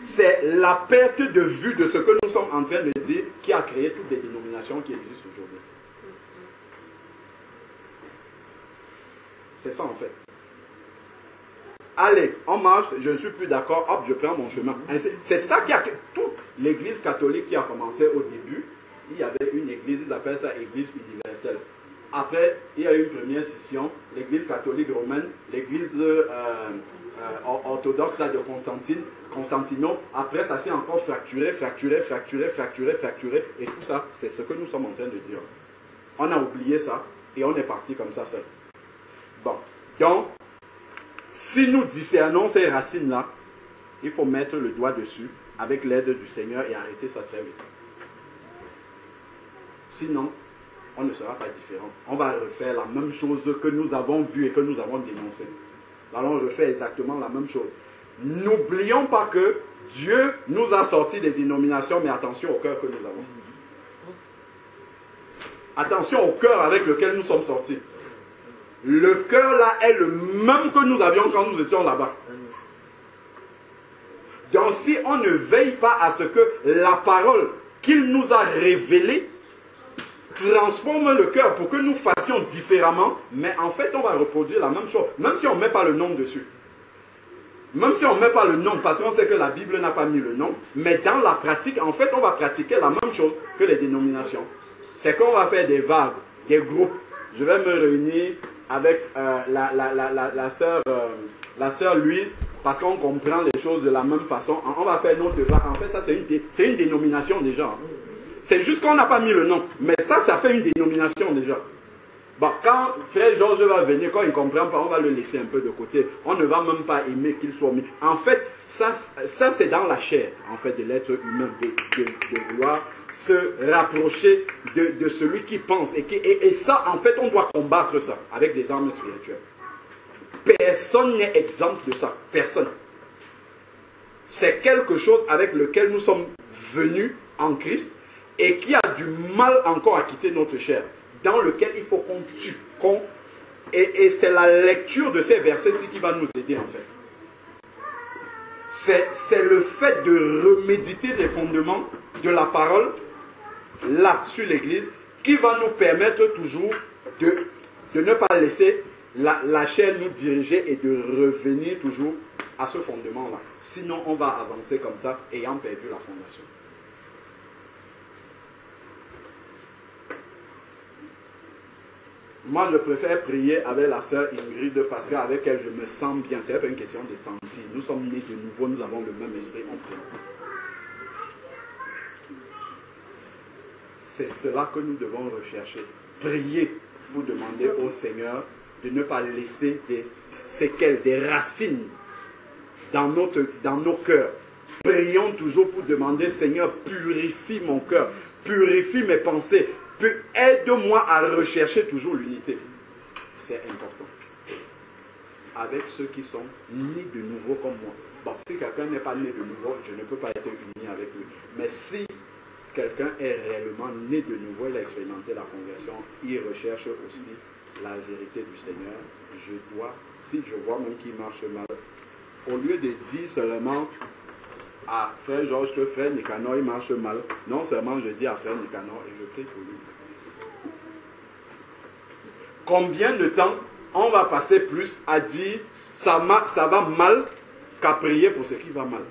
C'est la perte de vue de ce que nous sommes en train de dire qui a créé toutes les dénominations qui existent aujourd'hui. C'est ça, en fait. allez, on marche, je ne suis plus d'accord, hop, je prends mon chemin. C'est ça qui a... Toute l'église catholique qui a commencé au début, il y avait une église, ils appellent ça église universelle. Après, il y a eu une première scission, l'église catholique romaine, l'église euh, euh, orthodoxe de Constantine, Constantinople. Après, ça s'est encore fracturé, fracturé, fracturé, fracturé, fracturé. Et tout ça, c'est ce que nous sommes en train de dire. On a oublié ça et on est parti comme ça seul. Bon, donc, si nous discernons ces racines-là, il faut mettre le doigt dessus avec l'aide du Seigneur et arrêter ça très vite. Sinon, on ne sera pas différent. On va refaire la même chose que nous avons vu et que nous avons dénoncé. Allons refaire exactement la même chose. N'oublions pas que Dieu nous a sortis des dénominations, mais attention au cœur que nous avons. Attention au cœur avec lequel nous sommes sortis. Le cœur là est le même que nous avions quand nous étions là-bas. Donc si on ne veille pas à ce que la parole qu'il nous a révélée transforme le cœur pour que nous fassions différemment, mais en fait on va reproduire la même chose, même si on ne met pas le nom dessus. Même si on ne met pas le nom, parce qu'on sait que la Bible n'a pas mis le nom, mais dans la pratique, en fait, on va pratiquer la même chose que les dénominations. C'est qu'on va faire des vagues, des groupes. Je vais me réunir avec euh, la, euh, la soeur Louise, parce qu'on comprend les choses de la même façon. On va faire notre vague. En fait, ça, c'est une, une dénomination déjà. C'est juste qu'on n'a pas mis le nom. Mais ça, ça fait une dénomination déjà. Bon, quand frère Georges va venir, quand il ne comprend pas, on va le laisser un peu de côté. On ne va même pas aimer qu'il soit mis. En fait, ça, ça c'est dans la chair, en fait, de l'être humain, de, de, vouloir se rapprocher de, celui qui pense. Et, qui, et, ça, en fait, on doit combattre ça avec des armes spirituelles. Personne n'est exempt de ça. Personne. C'est quelque chose avec lequel nous sommes venus en Christ et qui a du mal encore à quitter notre chair dans lequel il faut qu'on tue. et, c'est la lecture de ces versets-ci qui va nous aider en fait. C'est le fait de reméditer les fondements de la parole là sur l'Église qui va nous permettre toujours de, de ne pas laisser la, la chair nous diriger et de revenir toujours à ce fondement-là. Sinon, on va avancer comme ça ayant perdu la fondation. Moi, je préfère prier avec la sœur Ingrid parce qu'avec elle, je me sens bien. C'est pas une question de sentir. Nous sommes nés de nouveau, nous avons le même esprit, en présence. C'est cela que nous devons rechercher. Prier pour demander au Seigneur de ne pas laisser des séquelles, des racines dans, dans nos cœurs. Prions toujours pour demander, Seigneur, purifie mon cœur, purifie mes pensées, aide-moi à rechercher toujours l'unité. C'est important. Avec ceux qui sont nés de nouveau comme moi. Bon, si quelqu'un n'est pas né de nouveau, je ne peux pas être uni avec lui. Mais si quelqu'un est réellement né de nouveau, il a expérimenté la conversion, il recherche aussi la vérité du Seigneur. Je dois, si je vois même qu'il marche mal, au lieu de dire seulement à frère Georges que frère Nicanor il marche mal, non seulement je dis à frère Nicanor et je prie pour lui combien de temps on va passer plus à dire ça, va mal qu'à prier pour ce qui va mal?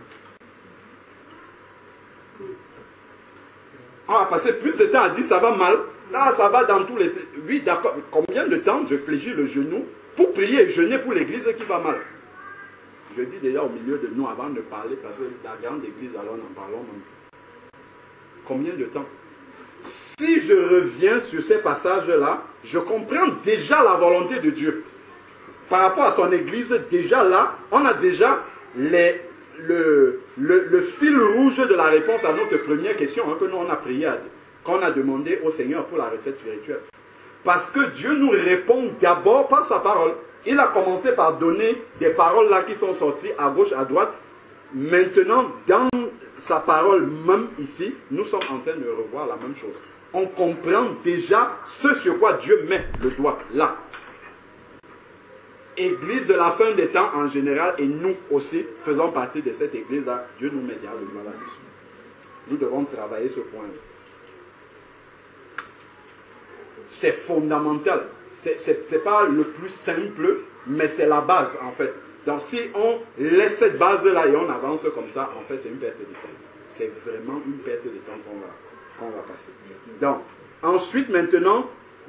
On va passer plus de temps à dire ça va mal. Là, ça va dans tous les... Oui, d'accord. Combien de temps je fléchis le genou pour prier et jeûner pour l'église qui va mal? Je dis déjà au milieu de nous avant de parler, parce que la grande église, alors en parlons même. Combien de temps? Si je reviens sur ces passages-là, je comprends déjà la volonté de Dieu. Par rapport à son Église, déjà là, on a déjà le, fil rouge de la réponse à notre première question hein, que nous on a qu'on a demandé au Seigneur pour la retraite spirituelle. Parce que Dieu nous répond d'abord par sa parole. Il a commencé par donner des paroles là qui sont sorties à gauche, à droite. Maintenant, dans sa parole même ici, nous sommes en train de revoir la même chose. On comprend déjà ce sur quoi Dieu met le doigt là. Église de la fin des temps en général et nous aussi faisons partie de cette église-là. Dieu nous met déjà le doigt là-dessus. Nous devons travailler ce point. C'est fondamental. Ce n'est pas le plus simple, mais c'est la base en fait. Donc si on laisse cette base-là et on avance comme ça, en fait c'est une perte de temps. C'est vraiment une perte de temps qu'on va, va passer. Donc, ensuite maintenant,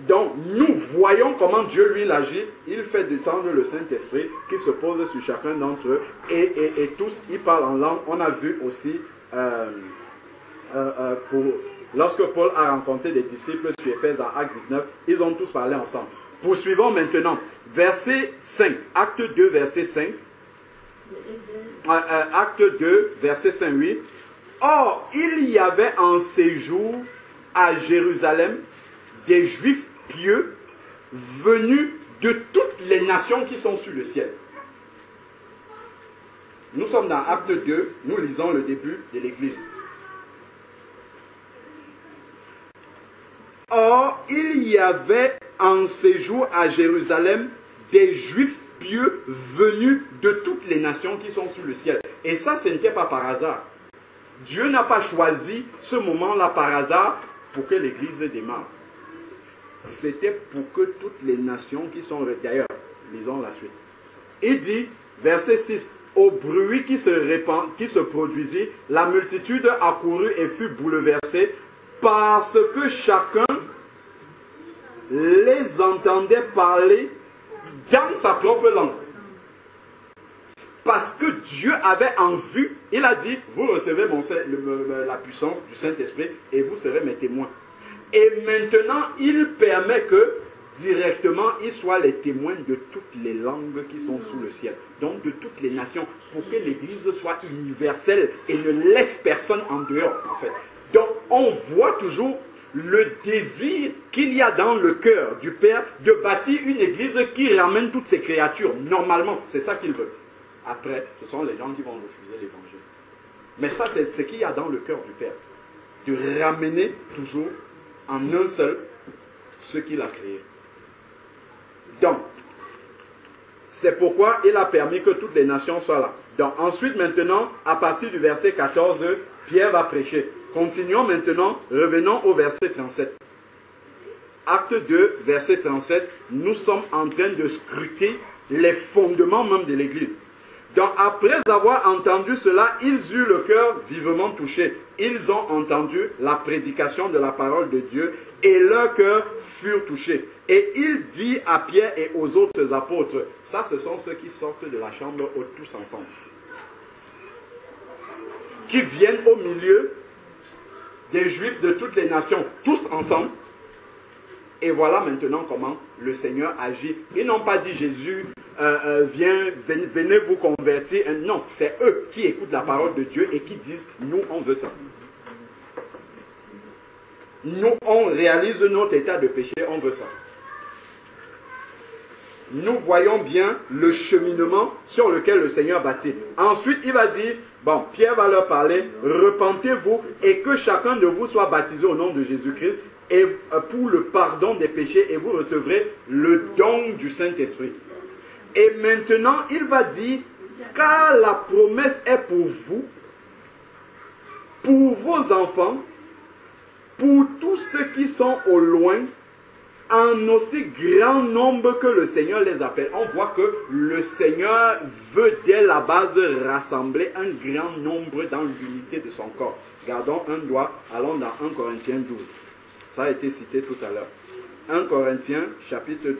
donc nous voyons comment Dieu lui agit. Il fait descendre le Saint-Esprit qui se pose sur chacun d'entre eux et, tous ils parlent en langue. On a vu aussi euh, euh, euh, pour, lorsque Paul a rencontré des disciples sur Éphèse en Acte 19, ils ont tous parlé ensemble. Poursuivons maintenant. Verset 5. Acte 2, verset 5. acte 2, verset 5, 8. Or, il y avait en séjour à Jérusalem des Juifs pieux venus de toutes les nations qui sont sur le ciel. Nous sommes dans Acte 2, nous lisons le début de l'Église. Or, il y avait en séjour à Jérusalem des Juifs pieux venus de toutes les nations qui sont sur le ciel. Et ça, ce n'était pas par hasard. Dieu n'a pas choisi ce moment-là par hasard pour que l'Église démarre. C'était pour que toutes les nations qui sont... D'ailleurs, lisons la suite. Il dit, verset 6, au bruit qui se, répand, qui se produisit, la multitude accourut et fut bouleversée parce que chacun les entendait parler dans sa propre langue. Parce que Dieu avait en vue, il a dit, vous recevez la puissance du Saint-Esprit et vous serez mes témoins. Et maintenant, il permet que directement, ils soient les témoins de toutes les langues qui sont sous le ciel, donc de toutes les nations, pour que l'Église soit universelle et ne laisse personne en dehors, en fait. Donc, on voit toujours le désir qu'il y a dans le cœur du Père de bâtir une église qui ramène toutes ces créatures. Normalement, c'est ça qu'il veut. Après, ce sont les gens qui vont refuser l'évangile. Mais ça, c'est ce qu'il y a dans le cœur du Père. De ramener toujours en un seul ce qu'il a créé. Donc, c'est pourquoi il a permis que toutes les nations soient là. Donc, ensuite, maintenant, à partir du verset 14, Pierre va prêcher. Continuons maintenant, revenons au verset 37. Acte 2, verset 37, nous sommes en train de scruter les fondements même de l'Église. Donc après avoir entendu cela, ils eurent le cœur vivement touché. Ils ont entendu la prédication de la parole de Dieu et leur cœur furent touchés. Et il dit à Pierre et aux autres apôtres, ça ce sont ceux qui sortent de la chambre tous ensemble, qui viennent au milieu des Juifs de toutes les nations, tous ensemble. Et voilà maintenant comment le Seigneur agit. Ils n'ont pas dit Jésus, euh, euh, viens, venez, vous convertir. Non, c'est eux qui écoutent la parole de Dieu et qui disent, nous, on veut ça. Nous, on réalise notre état de péché, on veut ça. Nous voyons bien le cheminement sur lequel le Seigneur bâtit. Ensuite, il va dire, Bon, Pierre va leur parler, repentez-vous et que chacun de vous soit baptisé au nom de Jésus-Christ et euh, pour le pardon des péchés et vous recevrez le don du Saint-Esprit. Et maintenant, il va dire, car la promesse est pour vous, pour vos enfants, pour tous ceux qui sont au loin, en aussi grand nombre que le Seigneur les appelle. On voit que le Seigneur veut dès la base rassembler un grand nombre dans l'unité de son corps. Gardons un doigt, allons dans 1 Corinthiens 12. Ça a été cité tout à l'heure. 1 Corinthiens chapitre 12.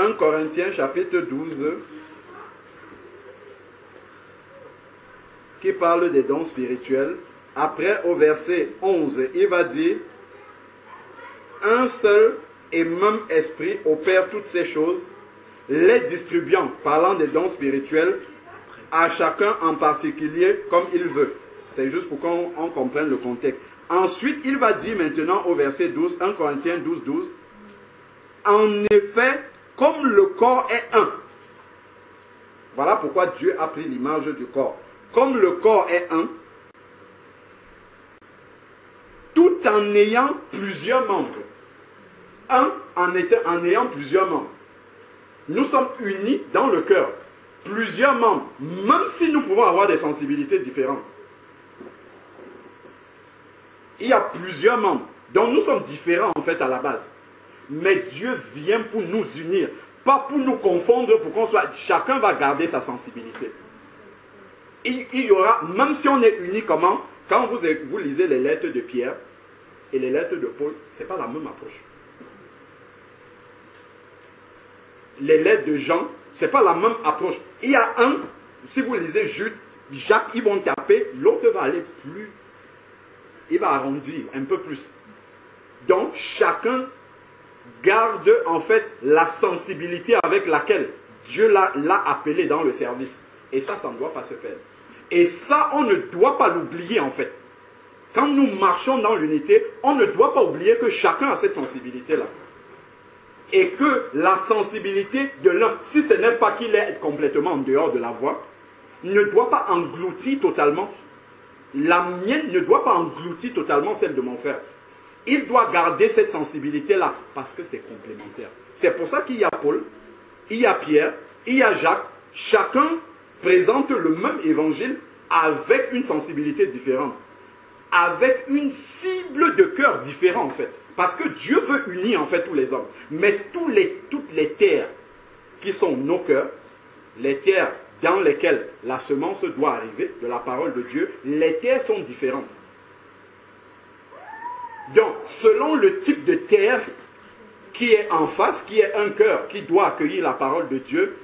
1 Corinthiens chapitre 12 qui parle des dons spirituels. Après, au verset 11, il va dire, un seul et même esprit opère toutes ces choses, les distribuant, parlant des dons spirituels, à chacun en particulier comme il veut. C'est juste pour qu'on comprenne le contexte. Ensuite, il va dire maintenant au verset 12, 1 Corinthiens 12, 12, en effet, comme le corps est un. Voilà pourquoi Dieu a pris l'image du corps. Comme le corps est un, tout en ayant plusieurs membres. Un en, ayant plusieurs membres. Nous sommes unis dans le cœur. plusieurs membres, même si nous pouvons avoir des sensibilités différentes. Il y a plusieurs membres, donc nous sommes différents en fait à la base. Mais Dieu vient pour nous unir, pas pour nous confondre, pour qu'on soit. Chacun va garder sa sensibilité. Il, y aura, même si on est unis, comment? Quand vous, vous lisez les lettres de Pierre et les lettres de Paul, ce n'est pas la même approche. Les lettres de Jean, ce n'est pas la même approche. Il y a un, si vous lisez Jude, Jacques, ils vont taper, l'autre va aller plus. Il va arrondir un peu plus. Donc, chacun garde en fait la sensibilité avec laquelle Dieu l'a appelé dans le service. Et ça, ça ne doit pas se faire. Et ça, on ne doit pas l'oublier en fait. Quand nous marchons dans l'unité, on ne doit pas oublier que chacun a cette sensibilité-là. Et que la sensibilité de l'un, si ce n'est pas qu'il est complètement en dehors de la voie, ne doit pas engloutir totalement. La mienne ne doit pas engloutir totalement celle de mon frère. Il doit garder cette sensibilité-là parce que c'est complémentaire. C'est pour ça qu'il y a Paul, il y a Pierre, il y a Jacques. Chacun présente le même évangile avec une sensibilité différente, avec une cible de cœur différente en fait. Parce que Dieu veut unir en fait tous les hommes. Mais toutes les terres qui sont nos cœurs, les terres dans lesquelles la semence doit arriver de la parole de Dieu, les terres sont différentes. Donc, selon le type de terre qui est en face, qui est un cœur qui doit accueillir la parole de Dieu,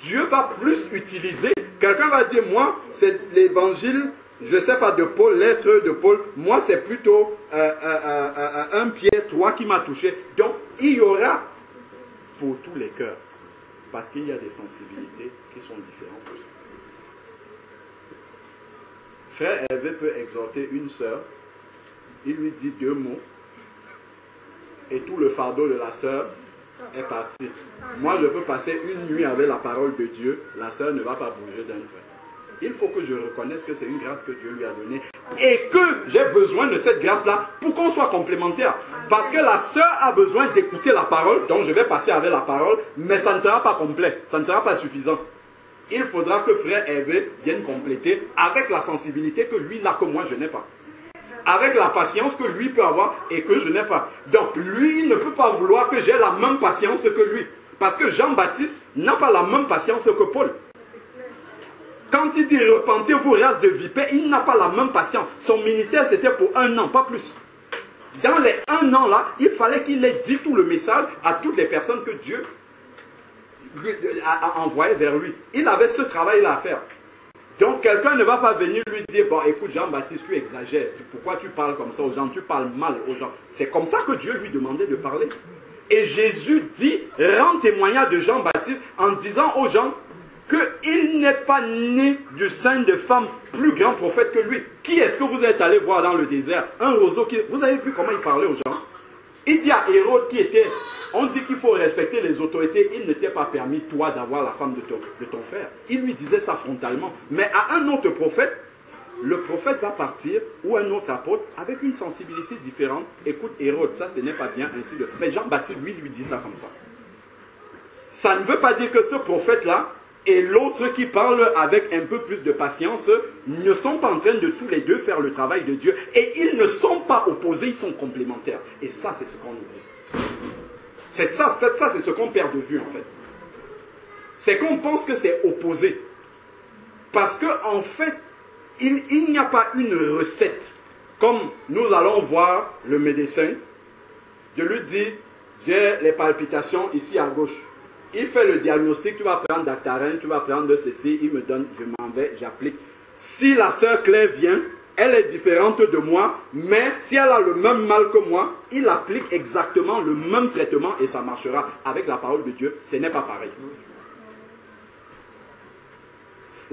Dieu va plus utiliser. Quelqu'un va dire, moi, c'est l'évangile, je ne sais pas, de Paul, lettre de Paul, moi, c'est plutôt euh, euh, euh, un Pierre, toi qui m'a touché. Donc, il y aura pour tous les cœurs, parce qu'il y a des sensibilités qui sont différentes. Frère Hervé peut exhorter une sœur il lui dit deux mots, et tout le fardeau de la sœur est parti. Moi, je peux passer une nuit avec la parole de Dieu, la sœur ne va pas bouger d'un trait. Il faut que je reconnaisse que c'est une grâce que Dieu lui a donnée et que j'ai besoin de cette grâce-là pour qu'on soit complémentaire. Parce que la sœur a besoin d'écouter la parole, donc je vais passer avec la parole, mais ça ne sera pas complet, ça ne sera pas suffisant. Il faudra que frère Hervé vienne compléter avec la sensibilité que lui n'a que moi je n'ai pas avec la patience que lui peut avoir et que je n'ai pas. Donc lui, il ne peut pas vouloir que j'ai la même patience que lui. Parce que Jean-Baptiste n'a pas la même patience que Paul. Quand il dit repentez-vous, race de vipère, il n'a pas la même patience. Son ministère, c'était pour un an, pas plus. Dans les un an là, il fallait qu'il ait dit tout le message à toutes les personnes que Dieu a envoyé vers lui. Il avait ce travail-là à faire. Donc quelqu'un ne va pas venir lui dire, bon écoute Jean-Baptiste, tu exagères, pourquoi tu parles comme ça aux gens, tu parles mal aux gens. C'est comme ça que Dieu lui demandait de parler. Et Jésus dit, rend témoignage de Jean-Baptiste en disant aux gens qu'il n'est pas né du sein de femme plus grand prophète que lui. Qui est-ce que vous êtes allé voir dans le désert? Un roseau qui... Vous avez vu comment il parlait aux gens? Il dit à Hérode qui était on dit qu'il faut respecter les autorités. Il ne t'est pas permis, toi, d'avoir la femme de ton, de ton frère. Il lui disait ça frontalement. Mais à un autre prophète, le prophète va partir, ou un autre apôtre, avec une sensibilité différente. Écoute, Hérode, ça, ce n'est pas bien, ainsi de Mais Jean-Baptiste, lui, lui dit ça comme ça. Ça ne veut pas dire que ce prophète-là et l'autre qui parle avec un peu plus de patience ne sont pas en train de tous les deux faire le travail de Dieu. Et ils ne sont pas opposés, ils sont complémentaires. Et ça, c'est ce qu'on oublie. C'est ça, ça c'est ce qu'on perd de vue en fait. C'est qu'on pense que c'est opposé. Parce qu'en en fait, il, il n'y a pas une recette. Comme nous allons voir le médecin, je lui dis, j'ai les palpitations ici à gauche. Il fait le diagnostic, tu vas prendre Dactarin, tu vas prendre ceci, il me donne, je m'en vais, j'applique. Si la sœur Claire vient, elle est différente de moi, mais si elle a le même mal que moi, il applique exactement le même traitement et ça marchera. Avec la parole de Dieu, ce n'est pas pareil.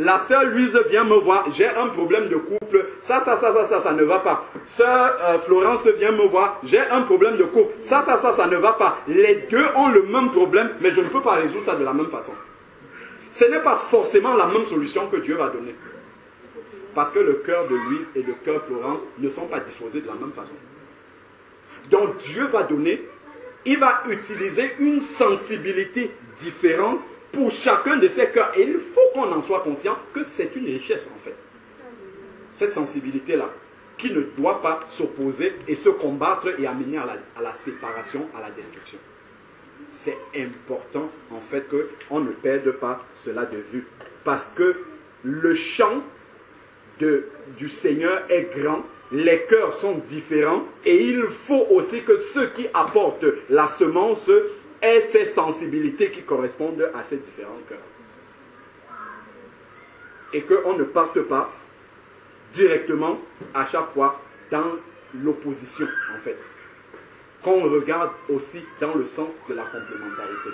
La sœur Louise vient me voir, j'ai un problème de couple, ça, ça, ça, ça, ça, ça ne va pas. Sœur euh, Florence vient me voir, j'ai un problème de couple, ça, ça, ça, ça ne va pas. Les deux ont le même problème, mais je ne peux pas résoudre ça de la même façon. Ce n'est pas forcément la même solution que Dieu va donner. Parce que le cœur de Louise et le cœur Florence ne sont pas disposés de la même façon. Donc Dieu va donner, il va utiliser une sensibilité différente pour chacun de ces cœurs. Et il faut qu'on en soit conscient que c'est une richesse en fait. Cette sensibilité-là, qui ne doit pas s'opposer et se combattre et amener à la, séparation, à la destruction. C'est important en fait qu'on ne perde pas cela de vue. Parce que le champ de, du Seigneur est grand, les cœurs sont différents et il faut aussi que ceux qui apportent la semence aient ces sensibilités qui correspondent à ces différents cœurs. Et qu'on ne parte pas directement à chaque fois dans l'opposition en fait. Qu'on regarde aussi dans le sens de la complémentarité.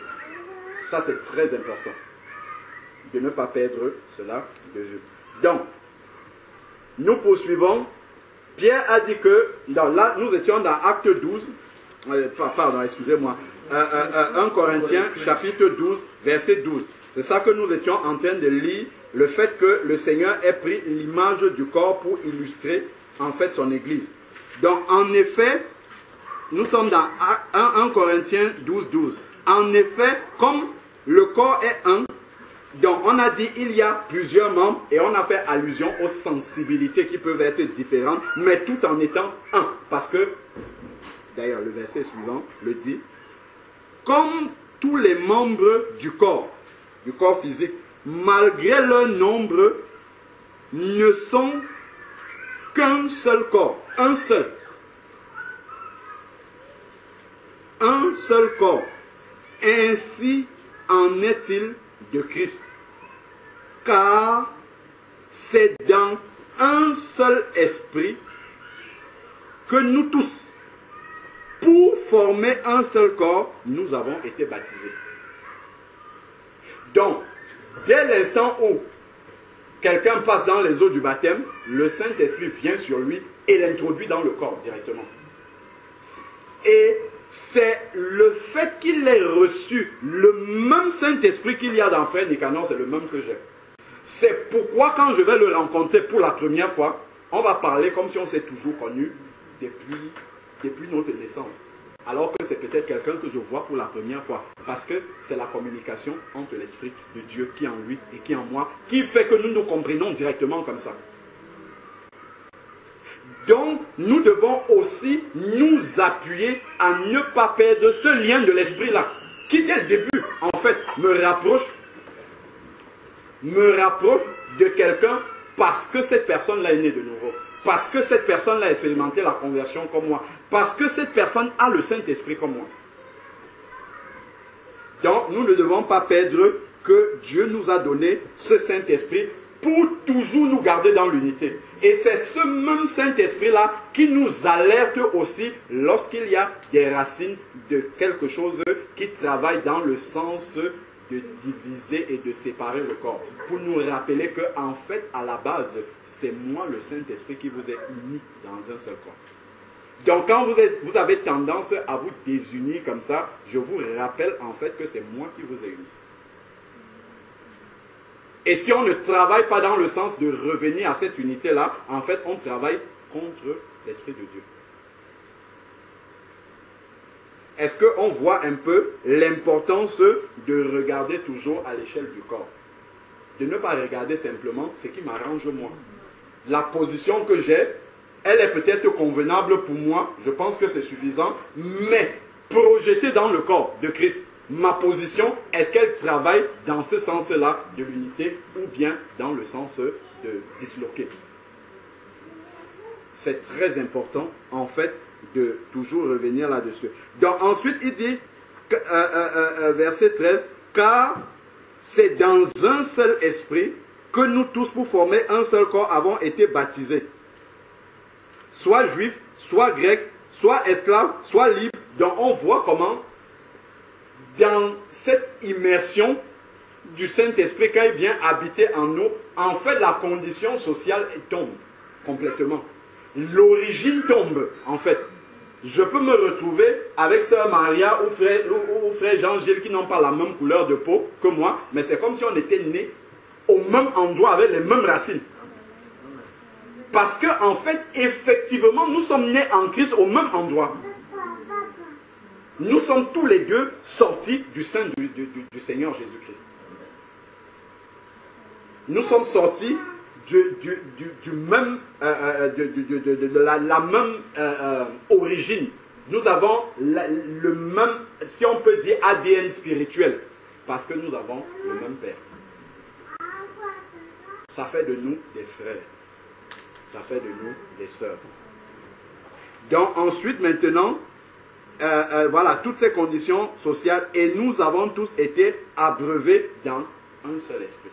Ça c'est très important. De ne pas perdre cela de vue. Donc, nous poursuivons. Pierre a dit que, dans, là, nous étions dans Acte 12, euh, pardon, excusez-moi, 1 euh, euh, Corinthiens chapitre 12, verset 12. C'est ça que nous étions en train de lire, le fait que le Seigneur ait pris l'image du corps pour illustrer en fait son Église. Donc en effet, nous sommes dans 1, 1 Corinthiens 12, 12. En effet, comme le corps est un, donc on a dit il y a plusieurs membres et on a fait allusion aux sensibilités qui peuvent être différentes, mais tout en étant un. Parce que, d'ailleurs le verset suivant le dit, comme tous les membres du corps, du corps physique, malgré leur nombre, ne sont qu'un seul corps, un seul. Un seul corps. Ainsi en est-il de Christ. Car c'est dans un seul esprit que nous tous, pour former un seul corps, nous avons été baptisés. Donc, dès l'instant où quelqu'un passe dans les eaux du baptême, le Saint-Esprit vient sur lui et l'introduit dans le corps directement. Et c'est le fait qu'il ait reçu le même Saint-Esprit qu'il y a dans Frère Nicanor, c'est le même que j'ai. C'est pourquoi quand je vais le rencontrer pour la première fois, on va parler comme si on s'est toujours connu depuis, depuis notre naissance. Alors que c'est peut-être quelqu'un que je vois pour la première fois. Parce que c'est la communication entre l'Esprit de Dieu qui est en lui et qui est en moi, qui fait que nous nous comprenons directement comme ça. Donc, nous devons aussi nous appuyer à ne pas perdre ce lien de l'esprit-là, qui dès le début, en fait, me rapproche, me rapproche de quelqu'un parce que cette personne-là est née de nouveau. Parce que cette personne-là a expérimenté la conversion comme moi. Parce que cette personne a le Saint-Esprit comme moi. Donc, nous ne devons pas perdre que Dieu nous a donné ce Saint-Esprit pour toujours nous garder dans l'unité. Et c'est ce même Saint-Esprit-là qui nous alerte aussi lorsqu'il y a des racines de quelque chose qui travaille dans le sens de diviser et de séparer le corps. Pour nous rappeler que, en fait, à la base, c'est moi, le Saint-Esprit, qui vous ai unis dans un seul corps. Donc, quand vous, avez tendance à vous désunir comme ça, je vous rappelle en fait que c'est moi qui vous ai unis. Et si on ne travaille pas dans le sens de revenir à cette unité-là, en fait, on travaille contre l'Esprit de Dieu. Est-ce qu'on voit un peu l'importance de regarder toujours à l'échelle du corps? De ne pas regarder simplement ce qui m'arrange moi. La position que j'ai, elle est peut-être convenable pour moi, je pense que c'est suffisant, mais projetée dans le corps de Christ, ma position, est-ce qu'elle travaille dans ce sens-là de l'unité ou bien dans le sens de disloquer? C'est très important, en fait, de toujours revenir là-dessus. Donc ensuite, il dit, euh, euh, euh, verset 13, car c'est dans un seul esprit que nous tous, pour former un seul corps, avons été baptisés. Soit juifs, soit grecs, soit esclaves, soit libres. Donc on voit comment dans cette immersion du Saint-Esprit, quand il vient habiter en nous, en fait, la condition sociale tombe complètement. L'origine tombe, en fait. Je peux me retrouver avec sœur Maria ou frère, ou, frère Jean-Gilles qui n'ont pas la même couleur de peau que moi, mais c'est comme si on était nés au même endroit avec les mêmes racines. Parce que, en fait, effectivement, nous sommes nés en Christ au même endroit nous sommes tous les deux sortis du sein du, Seigneur Jésus-Christ. nous sommes sortis du, même, de, la, même euh, euh, origine. Nous avons le même, si on peut dire, ADN spirituel, parce que nous avons le même Père. Ça fait de nous des frères. Ça fait de nous des sœurs. Donc ensuite, maintenant, euh, voilà, toutes ces conditions sociales, et nous avons tous été abreuvés dans un seul esprit.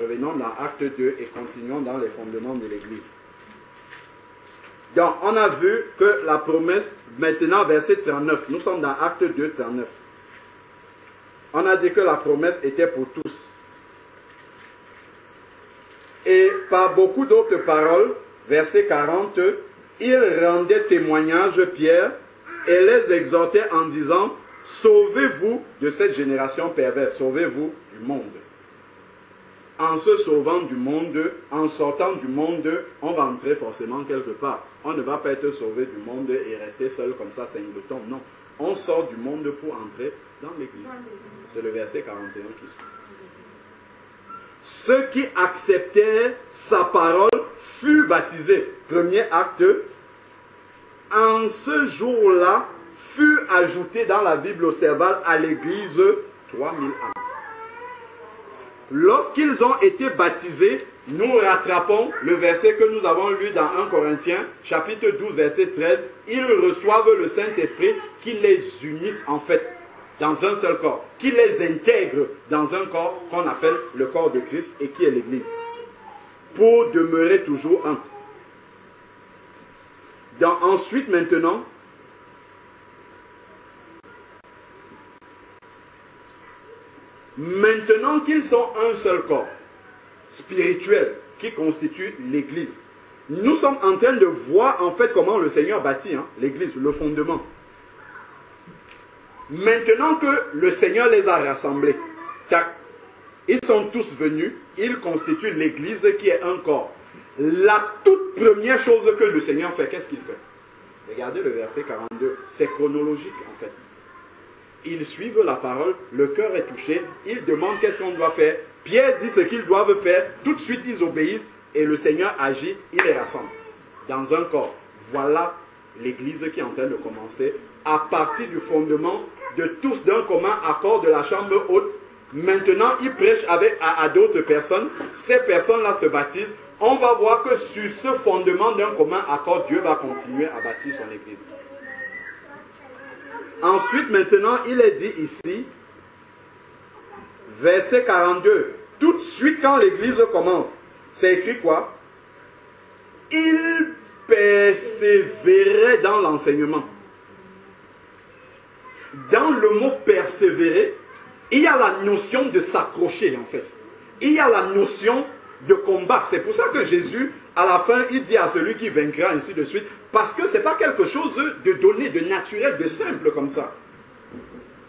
Revenons dans Acte 2 et continuons dans les fondements de l'Église. Donc, on a vu que la promesse, maintenant, verset 39, nous sommes dans Acte 2, 39. On a dit que la promesse était pour tous. Et par beaucoup d'autres paroles, verset 40, il rendait témoignage, Pierre, et les exhortait en disant, Sauvez-vous de cette génération perverse, sauvez-vous du monde en se sauvant du monde, en sortant du monde, on va entrer forcément quelque part. On ne va pas être sauvé du monde et rester seul comme ça, singleton. Non. On sort du monde pour entrer dans l'église. C'est le verset 41 qui suit. Ceux qui acceptaient sa parole furent baptisés. Premier acte. En ce jour-là, fut ajouté dans la Bible austérale à l'église 3000 âmes. Lorsqu'ils ont été baptisés, nous rattrapons le verset que nous avons lu dans 1 Corinthiens, chapitre 12, verset 13. Ils reçoivent le Saint-Esprit qui les unisse en fait dans un seul corps, qui les intègre dans un corps qu'on appelle le corps de Christ et qui est l'Église, pour demeurer toujours un. ensuite, maintenant, Maintenant qu'ils sont un seul corps spirituel qui constitue l'Église, nous sommes en train de voir en fait comment le Seigneur bâtit hein, l'Église, le fondement. Maintenant que le Seigneur les a rassemblés, ils sont tous venus, ils constituent l'Église qui est un corps. La toute première chose que le Seigneur fait, qu'est-ce qu'il fait? Regardez le verset 42, c'est chronologique en fait ils suivent la parole, le cœur est touché, ils demandent qu'est-ce qu'on doit faire. Pierre dit ce qu'ils doivent faire, tout de suite ils obéissent et le Seigneur agit, il les rassemble dans un corps. Voilà l'église qui est en train de commencer à partir du fondement de tous d'un commun accord de la chambre haute. Maintenant, ils prêchent avec, à, à d'autres personnes. Ces personnes-là se baptisent. On va voir que sur ce fondement d'un commun accord, Dieu va continuer à bâtir son église. Ensuite, maintenant, il est dit ici, verset 42, tout de suite quand l'église commence, c'est écrit quoi? Il persévérait dans l'enseignement. Dans le mot persévérer, il y a la notion de s'accrocher en fait. Il y a la notion de combat. C'est pour ça que Jésus, à la fin, il dit à celui qui vaincra, ainsi de suite, parce que ce n'est pas quelque chose de donné, de naturel, de simple comme ça.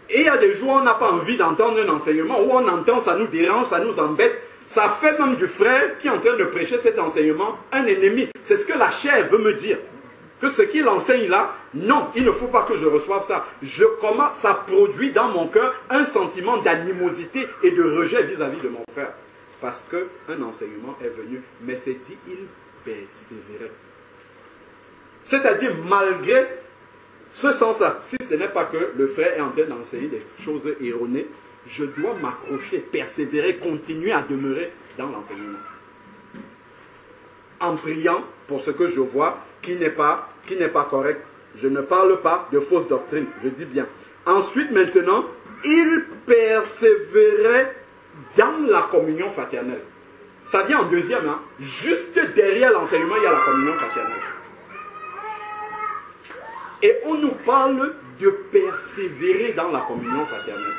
Et il y a des jours où on n'a pas envie d'entendre un enseignement, où on entend, ça nous dérange, ça nous embête. Ça fait même du frère qui est en train de prêcher cet enseignement un ennemi. C'est ce que la chair veut me dire. Que ce qu'il enseigne là, non, il ne faut pas que je reçoive ça. Je commence, ça produit dans mon cœur un sentiment d'animosité et de rejet vis-à-vis -vis de mon frère? Parce qu'un enseignement est venu, mais c'est dit, il persévérait. C'est-à-dire, malgré ce sens-là, si ce n'est pas que le frère est en train d'enseigner des choses erronées, je dois m'accrocher, persévérer, continuer à demeurer dans l'enseignement. En priant pour ce que je vois qui n'est pas, n'est pas correct. Je ne parle pas de fausse doctrine, je dis bien. Ensuite, maintenant, il persévérait dans la communion fraternelle. Ça vient en deuxième, hein. juste derrière l'enseignement, il y a la communion fraternelle. Et on nous parle de persévérer dans la communion fraternelle.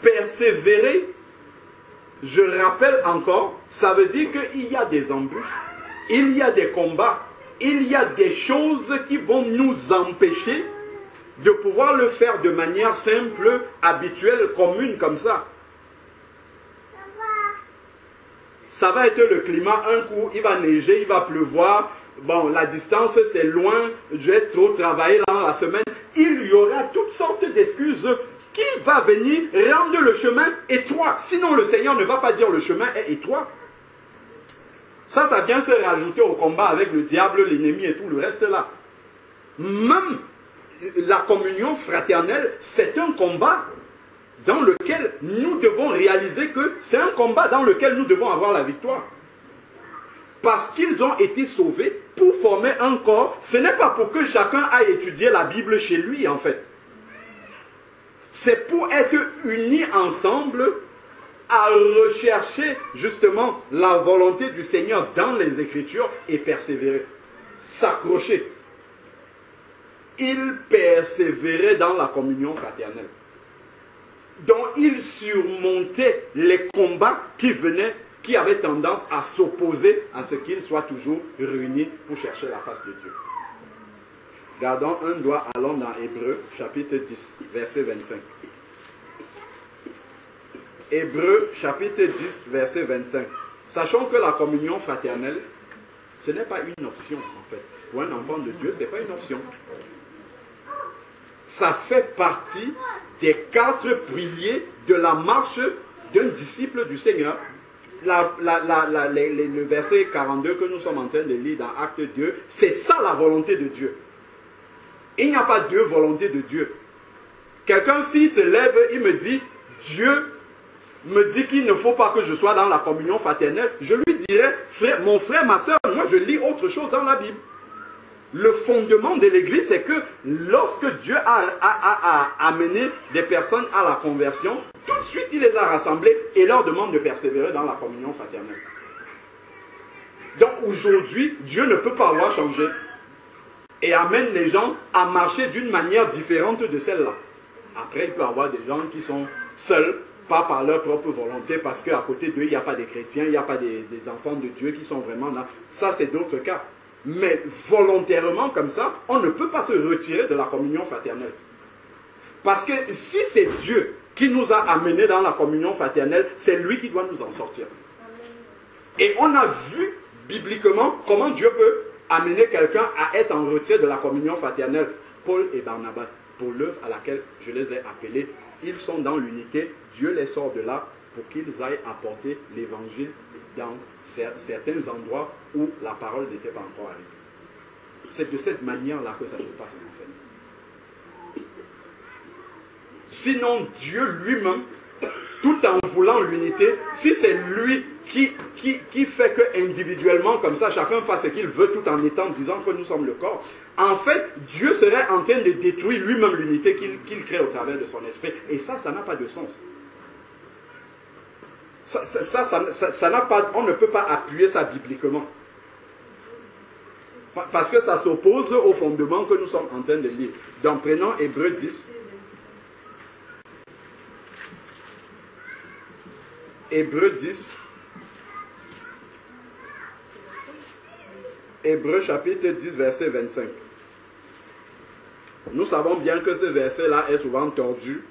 Persévérer, je rappelle encore, ça veut dire qu'il y a des embûches, il y a des combats, il y a des choses qui vont nous empêcher de pouvoir le faire de manière simple, habituelle, commune comme ça. Ça va être le climat, un coup il va neiger, il va pleuvoir, bon, la distance c'est loin, je vais trop travailler dans la semaine. Il y aura toutes sortes d'excuses qui va venir rendre le chemin étroit? Sinon, le Seigneur ne va pas dire le chemin est étroit. Ça, ça vient se rajouter au combat avec le diable, l'ennemi et tout le reste là. Même la communion fraternelle, c'est un combat dans lequel nous devons réaliser que c'est un combat dans lequel nous devons avoir la victoire. Parce qu'ils ont été sauvés pour former un corps. Ce n'est pas pour que chacun aille étudier la Bible chez lui, en fait. C'est pour être unis ensemble à rechercher justement la volonté du Seigneur dans les Écritures et persévérer. S'accrocher. Il persévérait dans la communion fraternelle. Donc il surmontait les combats qui venaient, qui avaient tendance à s'opposer à ce qu'ils soient toujours réunis pour chercher la face de Dieu. Gardons un doigt, allons dans Hébreu, chapitre 10, verset 25. Hébreu chapitre 10, verset 25. Sachons que la communion fraternelle, ce n'est pas une option en fait. Pour un enfant de Dieu, ce n'est pas une option. Ça fait partie des quatre piliers de la marche d'un disciple du Seigneur. le verset 42 que nous sommes en train de lire dans Acte 2, c'est ça la volonté de Dieu. Il n'y a pas deux volontés de Dieu. Quelqu'un, s'il se lève, il me dit, Dieu me dit qu'il ne faut pas que je sois dans la communion fraternelle, je lui dirais, mon frère, ma soeur, moi je lis autre chose dans la Bible. Le fondement de l'Église, c'est que lorsque Dieu a, amené des personnes à la conversion, tout de suite il les a rassemblés et leur demande de persévérer dans la communion fraternelle. Donc aujourd'hui, Dieu ne peut pas avoir changé et amène les gens à marcher d'une manière différente de celle-là. Après, il peut y avoir des gens qui sont seuls pas par leur propre volonté, parce qu'à côté d'eux, il n'y a pas des chrétiens, il n'y a pas des, enfants de Dieu qui sont vraiment là. Ça, c'est d'autres cas. Mais volontairement, comme ça, on ne peut pas se retirer de la communion fraternelle. Parce que si c'est Dieu qui nous a amenés dans la communion fraternelle, c'est lui qui doit nous en sortir. Et on a vu bibliquement comment Dieu peut amener quelqu'un à être en retrait de la communion fraternelle. Paul et Barnabas, pour l'œuvre à laquelle je les ai appelés, ils sont dans l'unité, Dieu les sort de là pour qu'ils aillent apporter l'évangile dans certains endroits où la parole n'était pas encore arrivée. C'est de cette manière-là que ça se passe en fait. Sinon, Dieu lui-même, tout en voulant l'unité, si c'est lui qui, fait que individuellement, comme ça, chacun fasse ce qu'il veut tout en étant disant que nous sommes le corps, en fait, Dieu serait en train de détruire lui-même l'unité qu'il crée au travers de son esprit. Et ça, ça n'a pas de sens. Ça, ça, ça, pas, on ne peut pas appuyer ça bibliquement. Parce que ça s'oppose au fondement que nous sommes en train de lire. Donc prenons Hébreu 10. Hébreu 10. Hébreu chapitre 10, verset 25. Nous savons bien que ce verset-là est souvent tordu,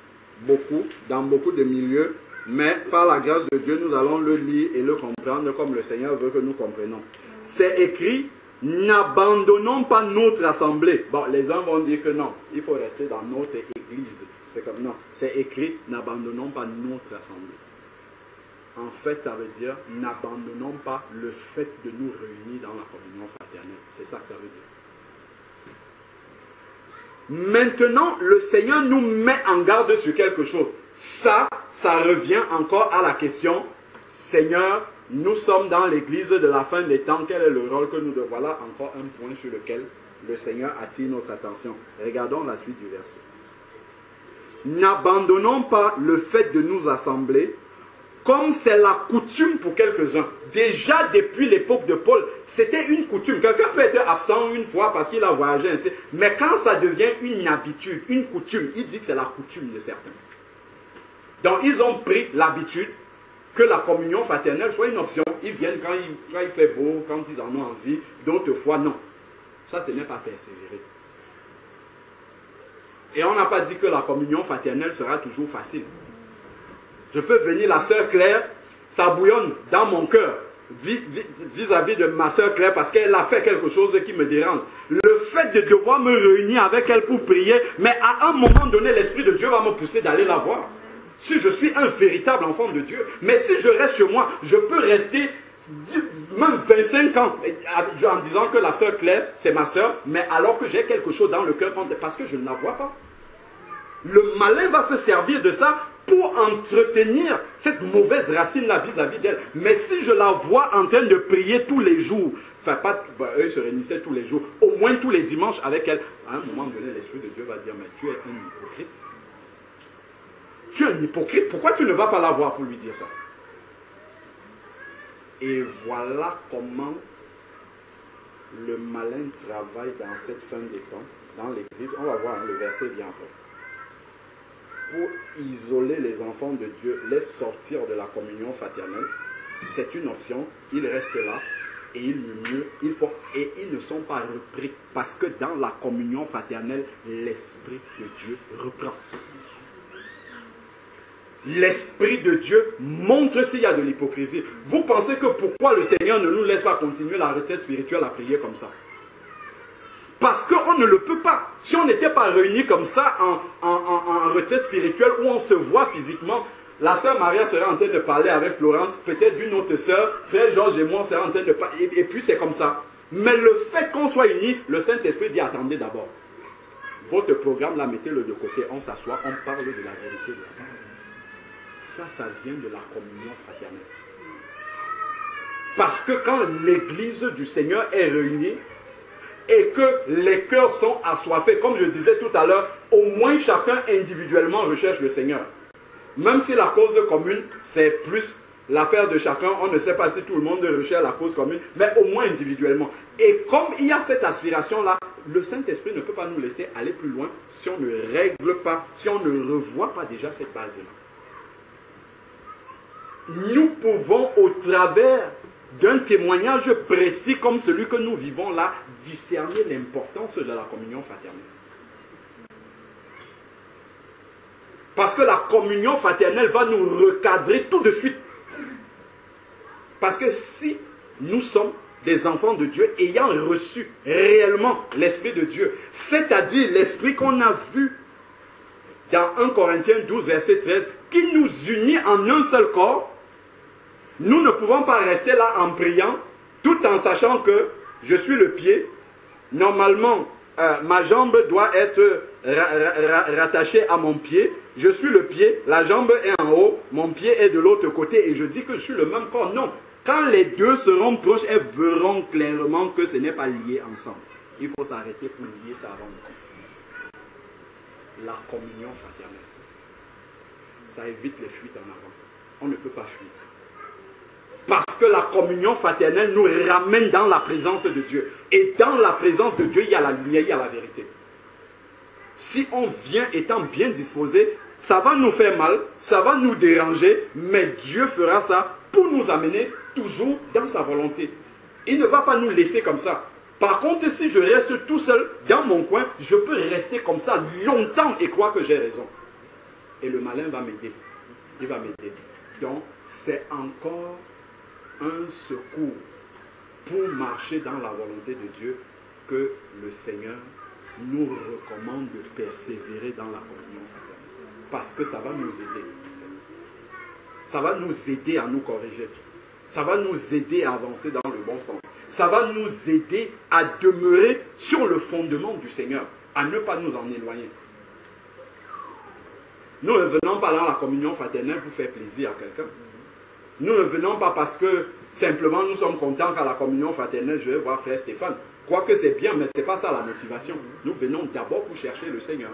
beaucoup, dans beaucoup de milieux, mais par la grâce de Dieu, nous allons le lire et le comprendre comme le Seigneur veut que nous comprenions. C'est écrit, n'abandonnons pas notre assemblée. Bon, les uns vont dire que non, il faut rester dans notre église. C'est comme non, c'est écrit, n'abandonnons pas notre assemblée. En fait, ça veut dire, n'abandonnons pas le fait de nous réunir dans la communion fraternelle. C'est ça que ça veut dire. Maintenant, le Seigneur nous met en garde sur quelque chose. Ça, ça revient encore à la question, Seigneur, nous sommes dans l'église de la fin des temps, quel est le rôle que nous devons? Voilà encore un point sur lequel le Seigneur attire notre attention. Regardons la suite du verset. N'abandonnons pas le fait de nous assembler, comme c'est la coutume pour quelques-uns. Déjà depuis l'époque de Paul, c'était une coutume. Quelqu'un peut être absent une fois parce qu'il a voyagé ainsi, mais quand ça devient une habitude, une coutume, il dit que c'est la coutume de certains. Donc ils ont pris l'habitude que la communion fraternelle soit une option. Ils viennent quand il, quand fait beau, quand ils en ont envie, d'autres fois non. Ça, ce n'est pas persévérer. Et on n'a pas dit que la communion fraternelle sera toujours facile. Je peux venir, la sœur Claire, ça bouillonne dans mon cœur. vis-à-vis de ma soeur Claire parce qu'elle a fait quelque chose qui me dérange. Le fait de devoir me réunir avec elle pour prier, mais à un moment donné, l'Esprit de Dieu va me pousser d'aller la voir. Si je suis un véritable enfant de Dieu, mais si je reste chez moi, je peux rester même 25 ans en disant que la soeur Claire, c'est ma soeur, mais alors que j'ai quelque chose dans le cœur parce que je ne la vois pas. Le malin va se servir de ça pour entretenir cette mauvaise racine-là vis-à-vis d'elle. Mais si je la vois en train de prier tous les jours, enfin pas, bah, eux se réunissaient tous les jours, au moins tous les dimanches avec elle, à un moment donné, l'Esprit de Dieu va dire, mais tu es un. Tu es un hypocrite, pourquoi tu ne vas pas la voir pour lui dire ça? Et voilà comment le malin travaille dans cette fin des temps, dans l'Église. On va voir, hein, le verset vient après pour isoler les enfants de Dieu, les sortir de la communion fraternelle, c'est une option. Ils restent là et ils murmurent, il faut, et ils ne sont pas repris parce que dans la communion fraternelle, l'Esprit de Dieu reprend. L'Esprit de Dieu montre s'il y a de l'hypocrisie. Vous pensez que pourquoi le Seigneur ne nous laisse pas continuer la retraite spirituelle à prier comme ça? Parce qu'on ne le peut pas. Si on n'était pas réunis comme ça en, retraite spirituelle où on se voit physiquement, la sœur Maria serait en train de parler avec Florent, peut-être d'une autre sœur, frère Georges et moi, on serait en train de parler, et, puis c'est comme ça. Mais le fait qu'on soit unis, le Saint-Esprit dit attendez d'abord. Votre programme, là, mettez-le de côté, on s'assoit, on parle de la vérité. Ça, vient de la communion fraternelle. Parce que quand l'Église du Seigneur est réunie, et que les cœurs sont assoiffés, comme je disais tout à l'heure, au moins chacun individuellement recherche le Seigneur. Même si la cause commune, c'est plus l'affaire de chacun, on ne sait pas si tout le monde recherche la cause commune, mais au moins individuellement. Et comme il y a cette aspiration-là, le Saint-Esprit ne peut pas nous laisser aller plus loin si on ne règle pas, si on ne revoit pas déjà cette base-là. Nous pouvons, au travers d'un témoignage précis comme celui que nous vivons là, discerner l'importance de la communion fraternelle. Parce que la communion fraternelle va nous recadrer tout de suite. Parce que si nous sommes des enfants de Dieu ayant reçu réellement l'Esprit de Dieu, c'est-à-dire l'Esprit qu'on a vu dans 1 Corinthiens 12, verset 13, qui nous unit en un seul corps, nous ne pouvons pas rester là en priant tout en sachant que je suis le pied. Normalement, euh, ma jambe doit être rattachée à mon pied. Je suis le pied, la jambe est en haut, mon pied est de l'autre côté et je dis que je suis le même corps. Non. Quand les deux seront proches, elles verront clairement que ce n'est pas lié ensemble. Il faut s'arrêter pour lier ça avant de. La communion fraternelle. Ça évite les fuites en avant. On ne peut pas fuir. Parce que la communion fraternelle nous ramène dans la présence de Dieu. Et dans la présence de Dieu, il y a la lumière, il y a la vérité. Si on vient étant bien disposé, ça va nous faire mal, ça va nous déranger, mais Dieu fera ça pour nous amener toujours dans sa volonté. Il ne va pas nous laisser comme ça. Par contre, si je reste tout seul dans mon coin, je peux rester comme ça longtemps et croire que j'ai raison. Et le malin va m'aider. Il va m'aider. Donc, c'est encore un secours pour marcher dans la volonté de Dieu que le Seigneur nous recommande de persévérer dans la communion Parce que ça va nous aider. Ça va nous aider à nous corriger. Ça va nous aider à avancer dans le bon sens. Ça va nous aider à demeurer sur le fondement du Seigneur, à ne pas nous en éloigner. Nous ne venons pas dans la communion fraternelle pour faire plaisir à quelqu'un. Nous ne venons pas parce que simplement nous sommes contents qu'à la communion fraternelle, je vais voir frère Stéphane. Quoique c'est bien, mais ce n'est pas ça la motivation. Nous venons d'abord pour chercher le Seigneur.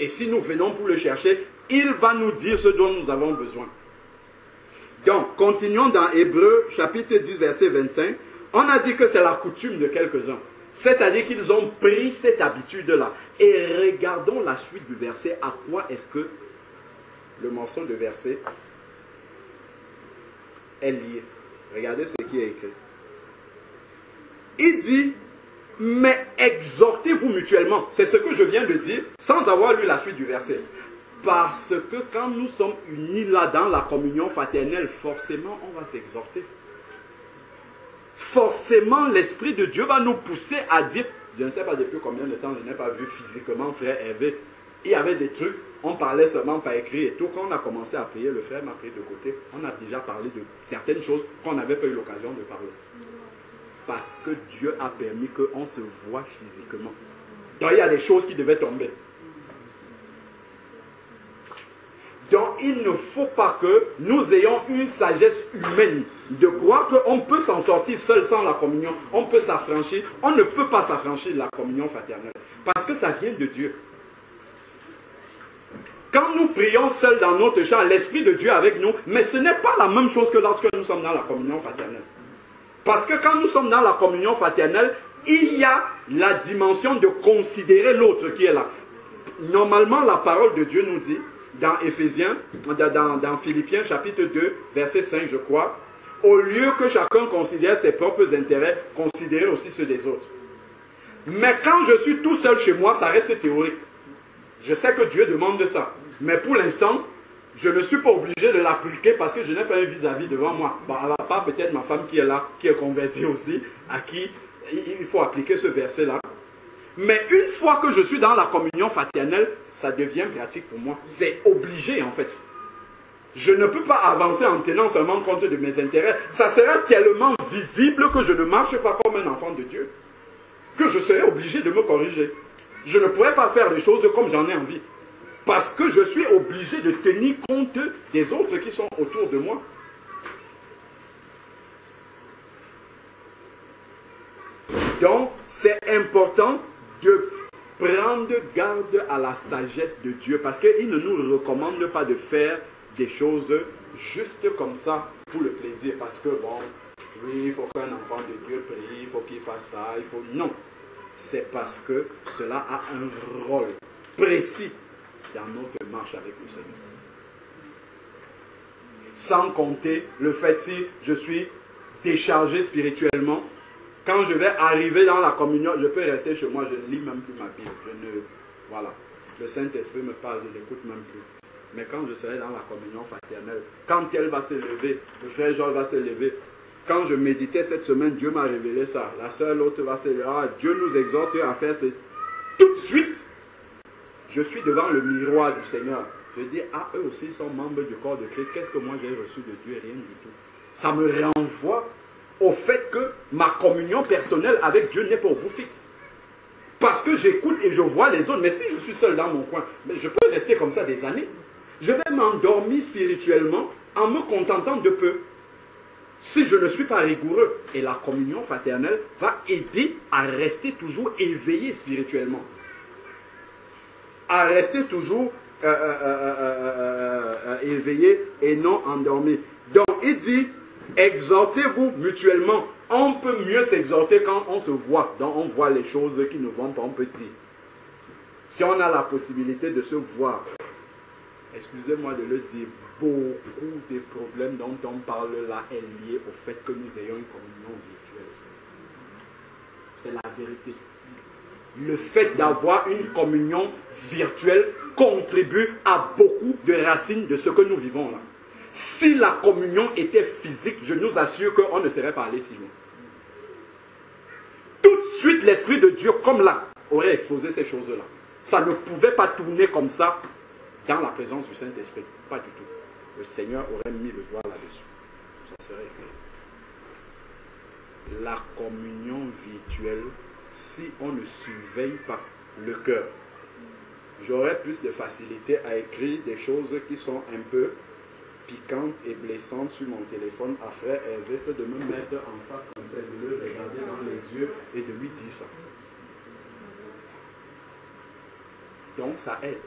Et si nous venons pour le chercher, il va nous dire ce dont nous avons besoin. Donc, continuons dans Hébreu chapitre 10, verset 25. On a dit que c'est la coutume de quelques-uns. C'est-à-dire qu'ils ont pris cette habitude-là. Et regardons la suite du verset. À quoi est-ce que le morceau de verset est lié. Regardez ce qui est écrit. Il dit, mais exhortez-vous mutuellement. C'est ce que je viens de dire sans avoir lu la suite du verset. Parce que quand nous sommes unis là dans la communion fraternelle, forcément on va s'exhorter. forcément l'Esprit de Dieu va nous pousser à dire, je ne sais pas depuis combien de temps je n'ai pas vu physiquement frère Hervé, il y avait des trucs, on parlait seulement par écrit et tout. Quand on a commencé à prier, le frère m'a pris de côté. On a déjà parlé de certaines choses qu'on n'avait pas eu l'occasion de parler. Parce que Dieu a permis qu'on se voit physiquement. Donc il y a des choses qui devaient tomber. Donc il ne faut pas que nous ayons une sagesse humaine de croire qu'on peut s'en sortir seul sans la communion. On peut s'affranchir. On ne peut pas s'affranchir de la communion fraternelle. Parce que ça vient de Dieu. Quand nous prions seuls dans notre champ, l'Esprit de Dieu avec nous, mais ce n'est pas la même chose que lorsque nous sommes dans la communion fraternelle. Parce que quand nous sommes dans la communion fraternelle, il y a la dimension de considérer l'autre qui est là. Normalement, la parole de Dieu nous dit, dans Éphésiens, dans, dans Philippiens chapitre 2, verset 5, je crois, au lieu que chacun considère ses propres intérêts, considérez aussi ceux des autres. Mais quand je suis tout seul chez moi, ça reste théorique. Je sais que Dieu demande ça. Mais pour l'instant, je ne suis pas obligé de l'appliquer parce que je n'ai pas un vis-à-vis devant moi. Bon, à part peut-être ma femme qui est là, qui est convertie aussi, à qui il faut appliquer ce verset-là. Mais une fois que je suis dans la communion fraternelle, ça devient pratique pour moi. C'est obligé en fait. Je ne peux pas avancer en tenant seulement compte de mes intérêts. Ça sera tellement visible que je ne marche pas comme un enfant de Dieu, que je serai obligé de me corriger. Je ne pourrais pas faire les choses comme j'en ai envie. Parce que je suis obligé de tenir compte des autres qui sont autour de moi. Donc, c'est important de prendre garde à la sagesse de Dieu parce qu'il ne nous recommande pas de faire des choses juste comme ça pour le plaisir. Parce que, bon, oui, il faut qu'un enfant de Dieu prie, il faut qu'il fasse ça, il faut... Non, c'est parce que cela a un rôle précis dans notre marche avec le Seigneur. Sans compter le fait si je suis déchargé spirituellement, quand je vais arriver dans la communion, je peux rester chez moi, je ne lis même plus ma Bible. Je ne, voilà. Le Saint-Esprit me parle, je n'écoute même plus. Mais quand je serai dans la communion fraternelle, quand elle va se lever, le frère Jean va se lever. Quand je méditais cette semaine, Dieu m'a révélé ça. La sœur, l'autre va se lever. Ah, Dieu nous exhorte à faire ce. Tout de suite, je suis devant le miroir du Seigneur. Je dis, ah, eux aussi sont membres du corps de Christ. Qu'est-ce que moi j'ai reçu de Dieu? Rien du tout. Ça me renvoie au fait que ma communion personnelle avec Dieu n'est pas au bout fixe. Parce que j'écoute et je vois les autres. Mais si je suis seul dans mon coin, je peux rester comme ça des années. Je vais m'endormir spirituellement en me contentant de peu. Si je ne suis pas rigoureux, et la communion fraternelle va aider à rester toujours éveillé spirituellement. À rester toujours euh, euh, euh, éveillé et non endormi. Donc il dit, exhortez-vous mutuellement. On peut mieux s'exhorter quand on se voit, donc on voit les choses qui ne vont pas, on peut dire. Si on a la possibilité de se voir, excusez-moi de le dire, beaucoup des problèmes dont on parle là est lié au fait que nous ayons une communion virtuelle. C'est la vérité. Le fait d'avoir une communion virtuelle contribue à beaucoup de racines de ce que nous vivons là. Si la communion était physique, je nous assure qu'on ne serait pas allé si loin. Tout de suite, l'Esprit de Dieu, comme là, aurait exposé ces choses-là. Ça ne pouvait pas tourner comme ça dans la présence du Saint-Esprit. Pas du tout. Le Seigneur aurait mis le doigt là-dessus. Ça serait clair. La communion virtuelle, si on ne surveille pas le cœur, j'aurais plus de facilité à écrire des choses qui sont un peu piquantes et blessantes sur mon téléphone à frère Hervé que de me mettre en face comme ça, de le regarder dans les yeux et de lui dire ça. Donc ça aide.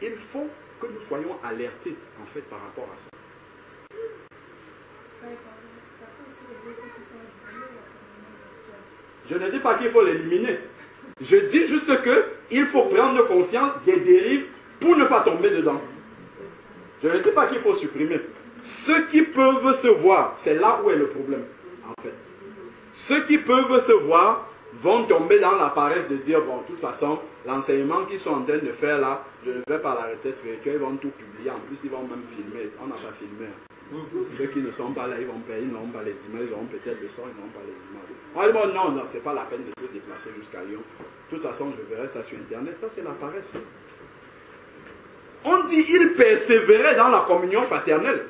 Il faut que nous soyons alertés en fait par rapport à ça. Je ne dis pas qu'il faut l'éliminer. Je dis juste que il faut prendre conscience des dérives pour ne pas tomber dedans. Je ne dis pas qu'il faut supprimer. Ceux qui peuvent se voir, c'est là où est le problème, en fait. Ceux qui peuvent se voir vont tomber dans la paresse de dire, bon, de toute façon, l'enseignement qu'ils sont en train de faire là, je ne vais pas la retraite spirituelle, ils vont tout publier. En plus, ils vont même filmer. On n'a pas filmé. Ceux qui ne sont pas là, ils vont payer, ils n'auront pas les images, ils auront peut-être le son, ils n'auront pas les images. Dit, non, non, c'est pas la peine de se déplacer jusqu'à Lyon. De toute façon, je verrai ça sur Internet. Ça, c'est la paresse. On dit, il persévérait dans la communion fraternelle.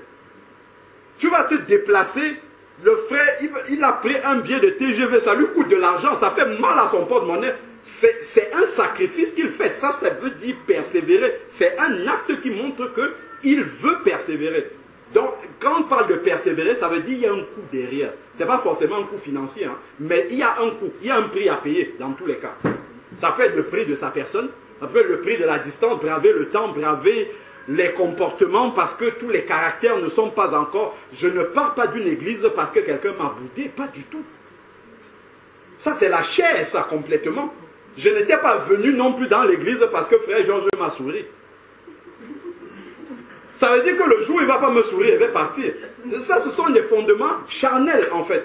Tu vas te déplacer, le frère, il, a pris un billet de TGV, ça lui coûte de l'argent, ça fait mal à son porte-monnaie. C'est un sacrifice qu'il fait. Ça, ça veut dire persévérer. C'est un acte qui montre qu'il veut persévérer. Donc, quand on parle de persévérer, ça veut dire qu'il y a un coût derrière. Ce n'est pas forcément un coût financier, hein, mais il y a un coût, il y a un prix à payer dans tous les cas. Ça peut être le prix de sa personne, ça peut être le prix de la distance, braver le temps, braver les comportements parce que tous les caractères ne sont pas encore. Je ne pars pas d'une église parce que quelqu'un m'a boudé, pas du tout. Ça, c'est la chair, ça, complètement. Je n'étais pas venu non plus dans l'église parce que frère Georges m'a souri. Ça veut dire que le jour il ne va pas me sourire, il va partir. Ça, ce sont des fondements charnels, en fait.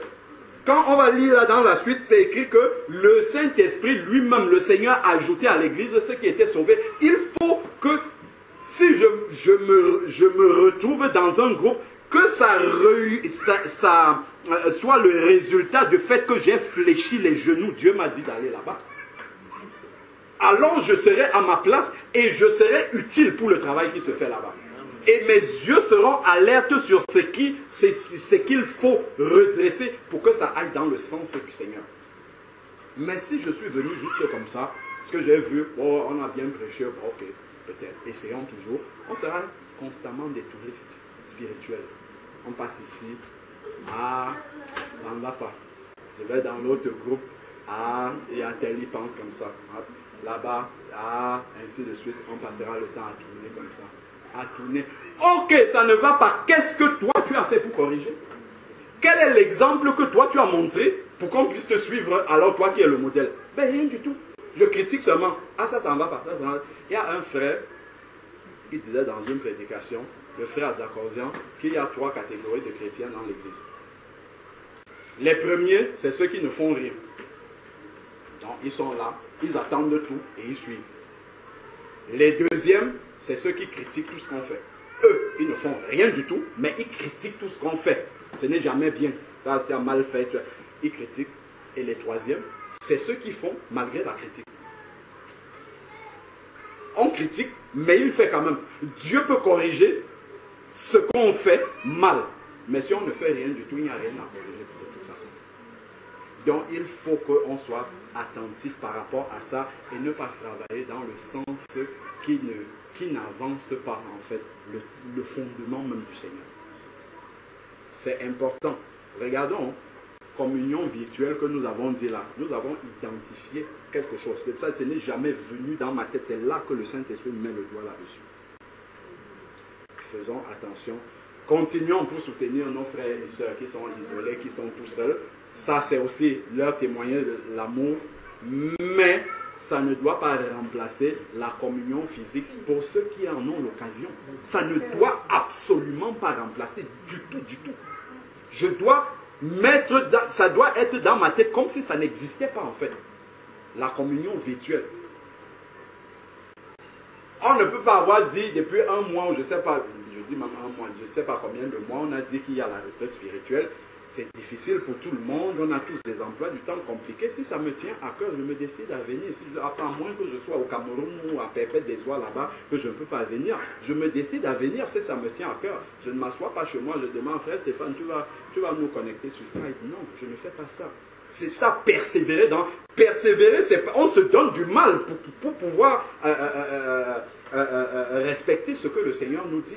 Quand on va lire là dans la suite, c'est écrit que le Saint-Esprit lui-même, le Seigneur, a ajouté à l'Église ceux qui étaient sauvés. Il faut que si je, me, retrouve dans un groupe, que ça, ça, euh, soit le résultat du fait que j'ai fléchi les genoux. Dieu m'a dit d'aller là-bas. Alors je serai à ma place et je serai utile pour le travail qui se fait là-bas et mes yeux seront alertes sur ce qu'il faut redresser pour que ça aille dans le sens du Seigneur. Mais si je suis venu juste comme ça, ce que j'ai vu, oh, on a bien prêché, ok, peut-être, essayons toujours, on sera constamment des touristes spirituels. On passe ici, ah, ça ne va pas. Je vais dans l'autre groupe, ah, et à tel, pense comme ça. Ah, là-bas, ah, ainsi de suite, on passera le temps à tourner comme ça tourner. Ok, ça ne va pas. Qu'est-ce que toi tu as fait pour corriger? Quel est l'exemple que toi tu as montré pour qu'on puisse te suivre alors toi qui es le modèle? Ben rien du tout. Je critique seulement. Ah ça, ça ne va pas. Il y a un frère qui disait dans une prédication, le frère Zakorzian, qu'il y a trois catégories de chrétiens dans l'église. Les premiers, c'est ceux qui ne font rien. Donc, ils sont là, ils attendent tout et ils suivent. Les deuxièmes, c'est ceux qui critiquent tout ce qu'on fait. Eux, ils ne font rien du tout, mais ils critiquent tout ce qu'on fait. Ce n'est jamais bien. Ça, tu as mal fait. Ils critiquent. Et les troisièmes, c'est ceux qui font malgré la critique. On critique, mais il fait quand même. Dieu peut corriger ce qu'on fait mal. Mais si on ne fait rien du tout, il n'y a rien à corriger de toute façon. Donc il faut qu'on soit attentif par rapport à ça et ne pas travailler dans le sens qui ne qui n'avance pas en fait le, fondement même du Seigneur. C'est important. Regardons communion virtuelle que nous avons dit là. Nous avons identifié quelque chose. C'est ça, ce n'est jamais venu dans ma tête. C'est là que le Saint-Esprit met le doigt là-dessus. Faisons attention. Continuons pour soutenir nos frères et sœurs qui sont isolés, qui sont tout seuls. Ça, c'est aussi leur témoigner de l'amour. Mais ça ne doit pas remplacer la communion physique pour ceux qui en ont l'occasion. Ça ne doit absolument pas remplacer du tout, du tout. Je dois mettre, ça doit être dans ma tête comme si ça n'existait pas en fait. La communion virtuelle. On ne peut pas avoir dit depuis un mois, je ne sais pas, je dis même un mois, je ne sais pas combien de mois, on a dit qu'il y a la retraite spirituelle c'est difficile pour tout le monde, on a tous des emplois du temps compliqués. Si ça me tient à cœur, je me décide à venir. Si, à moins que je sois au Cameroun ou à Pépette des Oies là-bas, que je ne peux pas venir, je me décide à venir si ça me tient à cœur. Je ne m'assois pas chez moi, je demande, frère Stéphane, tu vas, nous connecter sur dit non, je ne fais pas ça. C'est ça, persévérer dans. Persévérer, c'est on se donne du mal pour, pour pouvoir euh, euh, euh, respecter ce que le Seigneur nous dit.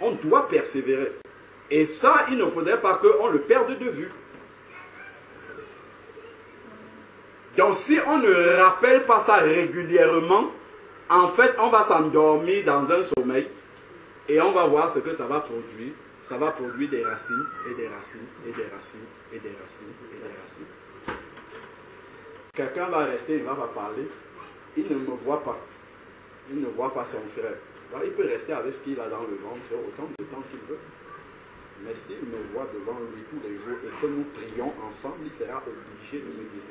On doit persévérer. Et ça, il ne faudrait pas qu'on le perde de vue. Donc si on ne rappelle pas ça régulièrement, en fait, on va s'endormir dans un sommeil et on va voir ce que ça va produire. Ça va produire des racines et des racines et des racines et des racines et des racines. Quelqu'un va rester, il va pas parler. Il ne me voit pas. Il ne voit pas son frère. il peut rester avec ce qu'il a dans le ventre autant de temps qu'il veut. Mais s'il me voit devant lui tous les jours et que nous prions ensemble, il sera obligé de me dire.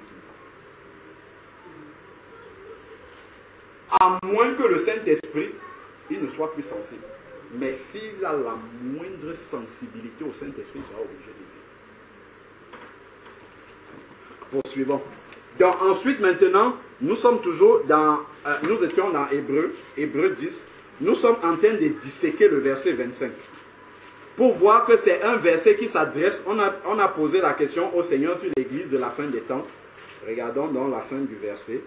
À moins que le Saint-Esprit, il ne soit plus sensible. Mais s'il a la moindre sensibilité au Saint-Esprit, il sera obligé de dire. Poursuivons. Donc ensuite, maintenant, nous sommes toujours dans, euh, nous étions dans Hébreu, Hébreu 10. Nous sommes en train de disséquer le verset 25. Pour voir que c'est un verset qui s'adresse, on a, posé la question au Seigneur sur l'église de la fin des temps. Regardons dans la fin du verset.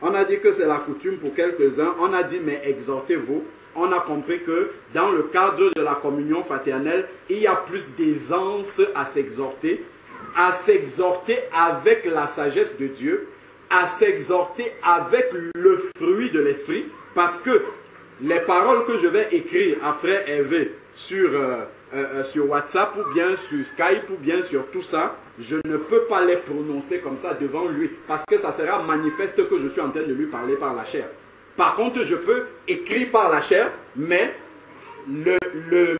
On a dit que c'est la coutume pour quelques-uns. On a dit, mais exhortez-vous. On a compris que dans le cadre de la communion fraternelle, il y a plus d'aisance à s'exhorter, à s'exhorter avec la sagesse de Dieu, à s'exhorter avec le fruit de l'esprit, parce que les paroles que je vais écrire à frère Hervé sur, euh, euh, euh, sur WhatsApp ou bien sur Skype ou bien sur tout ça, je ne peux pas les prononcer comme ça devant lui parce que ça sera manifeste que je suis en train de lui parler par la chair. Par contre, je peux écrire par la chair, mais le, le,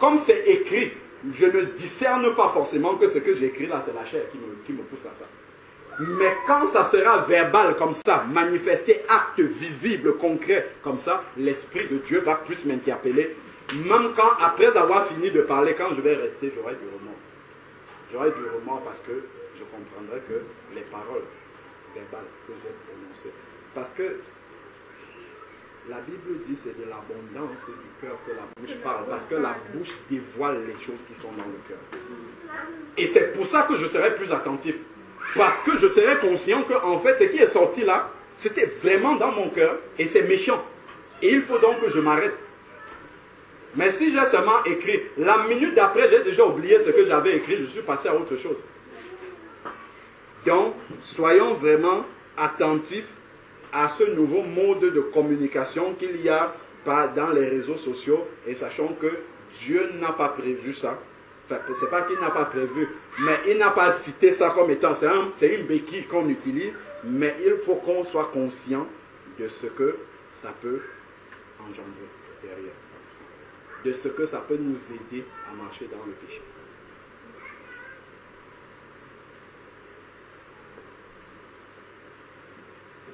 comme c'est écrit, je ne discerne pas forcément que ce que j'écris là, c'est la chair qui me, qui me pousse à ça. Mais quand ça sera verbal comme ça, manifesté, acte visible, concret comme ça, l'Esprit de Dieu va plus m'interpeller. Même quand, après avoir fini de parler, quand je vais rester, j'aurai du remords. J'aurai du remords parce que je comprendrai que les paroles verbales que j'ai prononcées. Parce que la Bible dit c'est de l'abondance du cœur que la bouche parle. Parce que la bouche dévoile les choses qui sont dans le cœur. Et c'est pour ça que je serai plus attentif. Parce que je serai conscient que, en fait, ce qui est sorti là, c'était vraiment dans mon cœur et c'est méchant. Et il faut donc que je m'arrête. Mais si j'ai seulement écrit, la minute d'après, j'ai déjà oublié ce que j'avais écrit, je suis passé à autre chose. Donc, soyons vraiment attentifs à ce nouveau mode de communication qu'il y a dans les réseaux sociaux et sachons que Dieu n'a pas prévu ça. Enfin, c'est pas qu'il n'a pas prévu, mais il n'a pas cité ça comme étant, c'est une béquille qu'on utilise, mais il faut qu'on soit conscient de ce que ça peut engendrer derrière, de ce que ça peut nous aider à marcher dans le péché.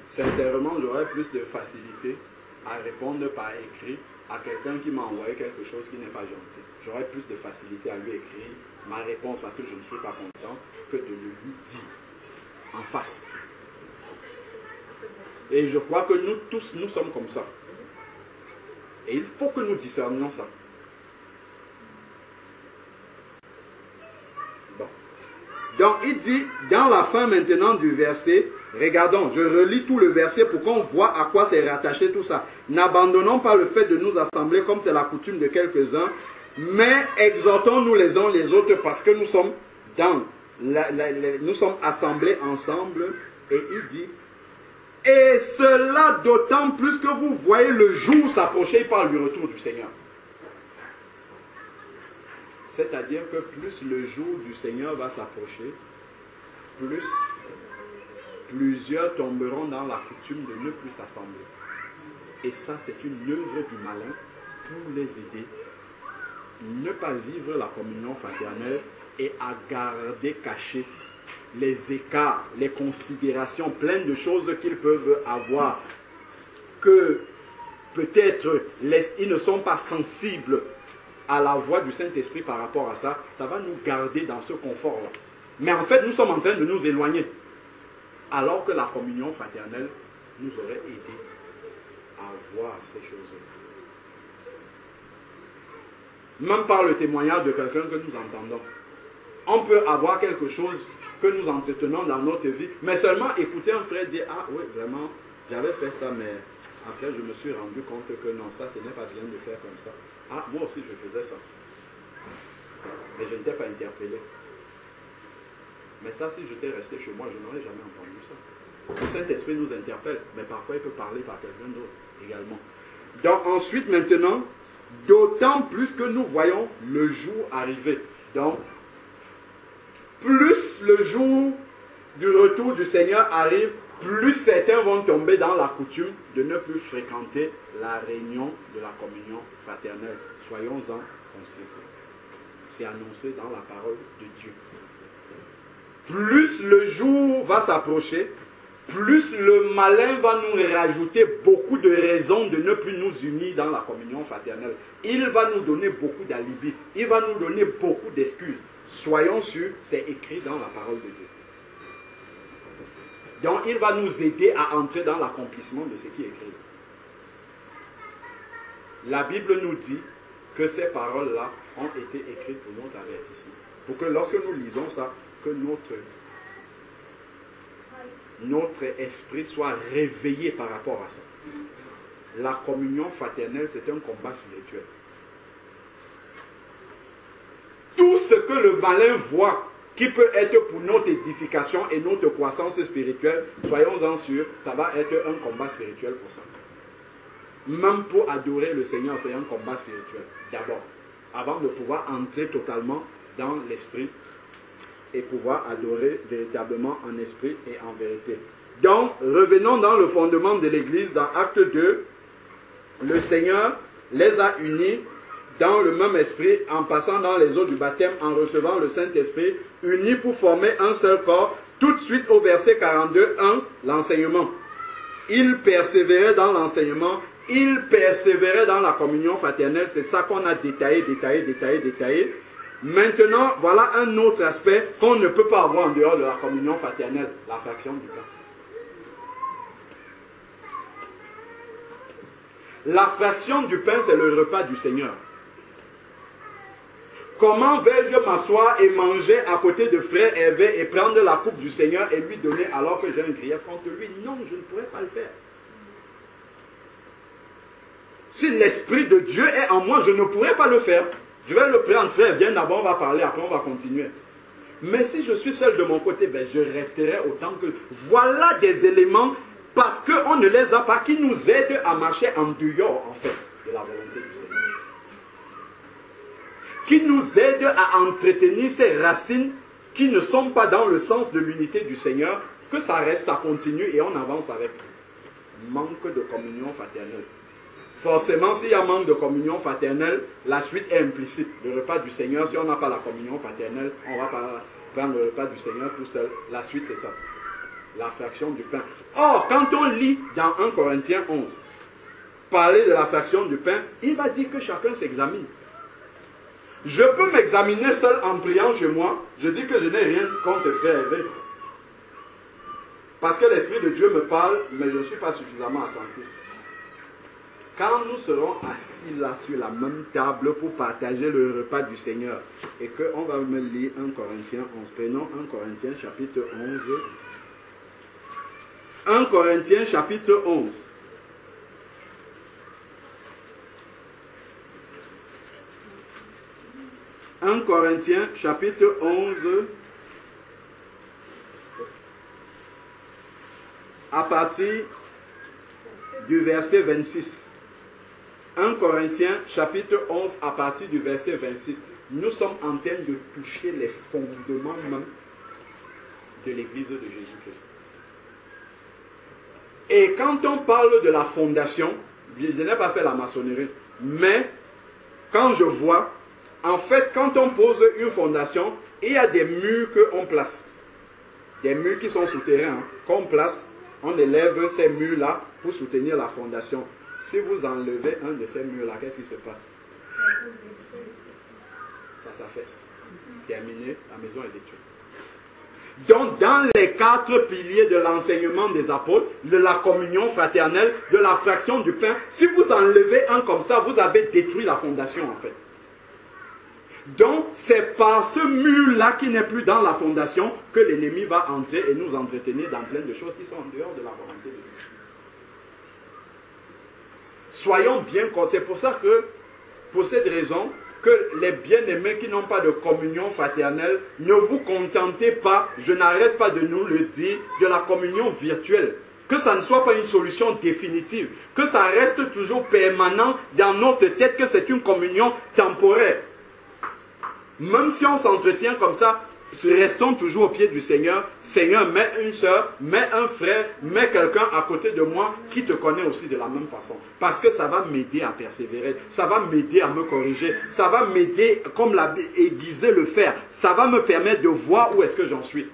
Sincèrement, j'aurais plus de facilité à répondre par écrit à quelqu'un qui m'a envoyé quelque chose qui n'est pas gentil. J'aurais plus de facilité à lui écrire ma réponse parce que je ne suis pas content que de le lui dire en face. Et je crois que nous tous, nous sommes comme ça. Et il faut que nous discernions ça. Donc il dit, dans la fin maintenant du verset, regardons, je relis tout le verset pour qu'on voit à quoi c'est rattaché tout ça. N'abandonnons pas le fait de nous assembler comme c'est la coutume de quelques-uns, mais exhortons-nous les uns les autres parce que nous sommes dans, nous sommes assemblés ensemble. Et il dit, et cela d'autant plus que vous voyez le jour s'approcher par le retour du Seigneur. C'est-à-dire que plus le jour du Seigneur va s'approcher, plus plusieurs tomberont dans la coutume de ne plus s'assembler. Et ça, c'est une œuvre du malin pour les aider. Ne pas vivre la communion fraternelle et à garder cachés les écarts, les considérations, pleines de choses qu'ils peuvent avoir, que peut-être ils ne sont pas sensibles à la voix du Saint-Esprit par rapport à ça, ça va nous garder dans ce confort-là. Mais en fait, nous sommes en train de nous éloigner. Alors que la communion fraternelle nous aurait aidé à voir ces choses-là. Même par le témoignage de quelqu'un que nous entendons. On peut avoir quelque chose que nous entretenons dans notre vie, mais seulement écouter un frère dire, ah oui, vraiment, j'avais fait ça, mais après je me suis rendu compte que non, ça ce n'est pas bien de faire comme ça. Ah, moi aussi je faisais ça. Mais je n'étais pas interpellé. Mais ça, si j'étais resté chez moi, je n'aurais jamais entendu ça. Le Saint-Esprit nous interpelle, mais parfois il peut parler par quelqu'un d'autre également. Donc ensuite, maintenant, d'autant plus que nous voyons le jour arriver. Donc, plus le jour du retour du Seigneur arrive, plus certains vont tomber dans la coutume de ne plus fréquenter la réunion de la communion fraternelle. Soyons-en conscients. C'est annoncé dans la parole de Dieu. Plus le jour va s'approcher, plus le malin va nous rajouter beaucoup de raisons de ne plus nous unir dans la communion fraternelle. Il va nous donner beaucoup d'alibis, il va nous donner beaucoup d'excuses. Soyons sûrs, c'est écrit dans la parole de Dieu. Donc il va nous aider à entrer dans l'accomplissement de ce qui est écrit. La Bible nous dit que ces paroles-là ont été écrites pour notre avertissement. Pour que lorsque nous lisons ça, que notre, notre esprit soit réveillé par rapport à ça. La communion fraternelle, c'est un combat spirituel. Tout ce que le malin voit qui peut être pour notre édification et notre croissance spirituelle, soyons-en sûrs, ça va être un combat spirituel pour ça. Même pour adorer le Seigneur, c'est un combat spirituel, d'abord, avant de pouvoir entrer totalement dans l'esprit et pouvoir adorer véritablement en esprit et en vérité. Donc, revenons dans le fondement de l'Église, dans Acte 2, le Seigneur les a unis dans le même esprit, en passant dans les eaux du baptême, en recevant le Saint-Esprit, unis pour former un seul corps. Tout de suite au verset 42, 1, l'enseignement. Il persévérait dans l'enseignement, il persévérait dans la communion fraternelle. C'est ça qu'on a détaillé, détaillé, détaillé, détaillé. Maintenant, voilà un autre aspect qu'on ne peut pas avoir en dehors de la communion fraternelle, la fraction du pain. La fraction du pain, c'est le repas du Seigneur. Comment vais-je m'asseoir et manger à côté de frère Hervé et prendre la coupe du Seigneur et lui donner alors que j'ai un grief contre lui? Non, je ne pourrais pas le faire. Si l'Esprit de Dieu est en moi, je ne pourrais pas le faire. Je vais le prendre, frère, viens d'abord, on va parler, après on va continuer. Mais si je suis seul de mon côté, ben, je resterai autant que... Voilà des éléments, parce qu'on ne les a pas, qui nous aident à marcher en dehors, en fait. Qui nous aident à entretenir ces racines qui ne sont pas dans le sens de l'unité du Seigneur, que ça reste, à continuer et on avance avec. Manque de communion fraternelle. Forcément, s'il y a manque de communion fraternelle, la suite est implicite. Le repas du Seigneur, si on n'a pas la communion fraternelle, on va pas prendre le repas du Seigneur tout seul. La suite, c'est ça. La fraction du pain. Or, quand on lit dans 1 Corinthiens 11, parler de la fraction du pain, il va dire que chacun s'examine. Je peux m'examiner seul en priant chez moi. Je dis que je n'ai rien contre Hervé. Parce que l'Esprit de Dieu me parle, mais je ne suis pas suffisamment attentif. Quand nous serons assis là sur la même table pour partager le repas du Seigneur et qu'on va me lire 1 Corinthiens 11, prenons 1 Corinthiens chapitre 11. 1 Corinthiens chapitre 11. « 1 Corinthiens chapitre 11 à partir du verset 26. 1 Corinthiens chapitre 11 à partir du verset 26. Nous sommes en train de toucher les fondements même de l'Église de Jésus-Christ. Et quand on parle de la fondation, je n'ai pas fait la maçonnerie, mais quand je vois, en fait, quand on pose une fondation, il y a des murs qu'on place. Des murs qui sont souterrains, hein, qu'on place, on élève ces murs-là pour soutenir la fondation. Si vous enlevez un de ces murs-là, qu'est-ce qui se passe? Ça s'affaisse. Terminé, la maison est détruite. Donc, dans les quatre piliers de l'enseignement des apôtres, de la communion fraternelle, de la fraction du pain, si vous enlevez un comme ça, vous avez détruit la fondation en fait. Donc, c'est par ce mur-là qui n'est plus dans la fondation que l'ennemi va entrer et nous entretenir dans plein de choses qui sont en dehors de la volonté de Dieu. Soyons bien conscients. C'est pour ça que, pour cette raison, que les bien-aimés qui n'ont pas de communion fraternelle, ne vous contentez pas, je n'arrête pas de nous le dire, de la communion virtuelle. Que ça ne soit pas une solution définitive, que ça reste toujours permanent dans notre tête, que c'est une communion temporaire. Même si on s'entretient comme ça, restons toujours au pied du Seigneur. Seigneur, mets une soeur, mets un frère, mets quelqu'un à côté de moi qui te connaît aussi de la même façon. Parce que ça va m'aider à persévérer, ça va m'aider à me corriger, ça va m'aider, comme l'a aiguisé le fer, ça va me permettre de voir où est-ce que j'en suis.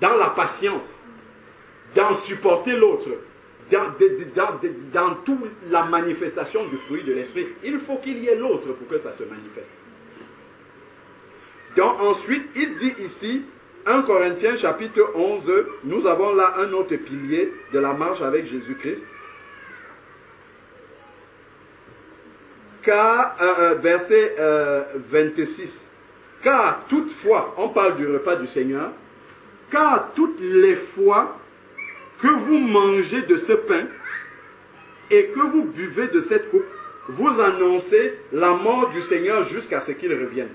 Dans la patience. d'en supporter l'autre, dans, toute la manifestation du fruit de l'esprit, il faut qu'il y ait l'autre pour que ça se manifeste. Donc ensuite, il dit ici, 1 Corinthiens chapitre 11, nous avons là un autre pilier de la marche avec Jésus-Christ. Car, euh, euh, verset 26, euh, car toutefois, on parle du repas du Seigneur, car toutes les fois que vous mangez de ce pain et que vous buvez de cette coupe, vous annoncez la mort du Seigneur jusqu'à ce qu'il revienne.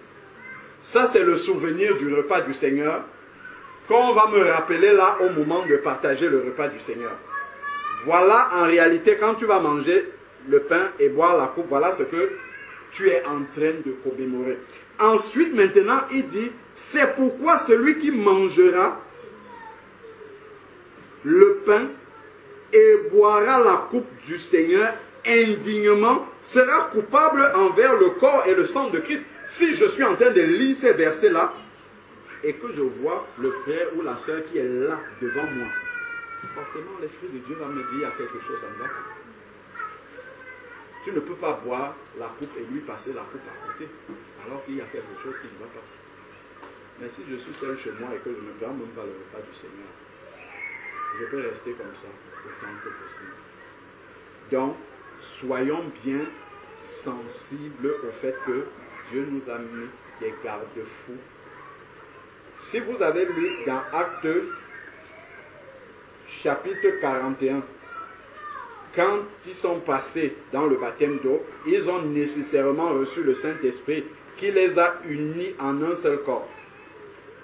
Ça, c'est le souvenir du repas du Seigneur qu'on va me rappeler là au moment de partager le repas du Seigneur. Voilà en réalité quand tu vas manger le pain et boire la coupe, voilà ce que tu es en train de commémorer. Ensuite, maintenant, il dit, c'est pourquoi celui qui mangera le pain et boira la coupe du Seigneur indignement sera coupable envers le corps et le sang de Christ. Si je suis en train de lire ces versets-là et que je vois le frère ou la soeur qui est là devant moi, forcément l'Esprit de Dieu va me dire il y a quelque chose en bas. Tu ne peux pas boire la coupe et lui passer la coupe à côté, alors qu'il y a quelque chose qui ne va pas. Mais si je suis seul chez moi et que je ne prends même pas le repas du Seigneur, je peux rester comme ça autant que possible. Donc, soyons bien sensibles au fait que Dieu nous a mis des garde-fous. Si vous avez lu dans Acte chapitre 41, quand ils sont passés dans le baptême d'eau, ils ont nécessairement reçu le Saint-Esprit qui les a unis en un seul corps.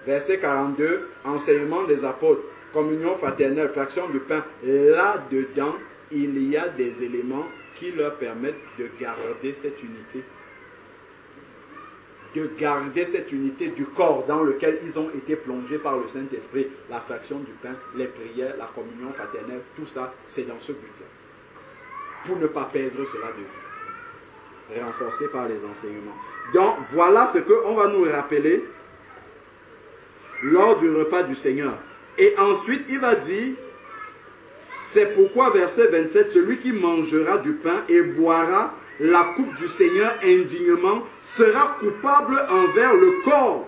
Verset 42, enseignement des apôtres communion fraternelle, fraction du pain, là-dedans, il y a des éléments qui leur permettent de garder cette unité. De garder cette unité du corps dans lequel ils ont été plongés par le Saint-Esprit, la fraction du pain, les prières, la communion fraternelle, tout ça, c'est dans ce but-là. Pour ne pas perdre cela de vue. Renforcé par les enseignements. Donc, voilà ce qu'on va nous rappeler lors du repas du Seigneur. Et ensuite, il va dire, c'est pourquoi, verset 27, celui qui mangera du pain et boira la coupe du Seigneur indignement sera coupable envers le corps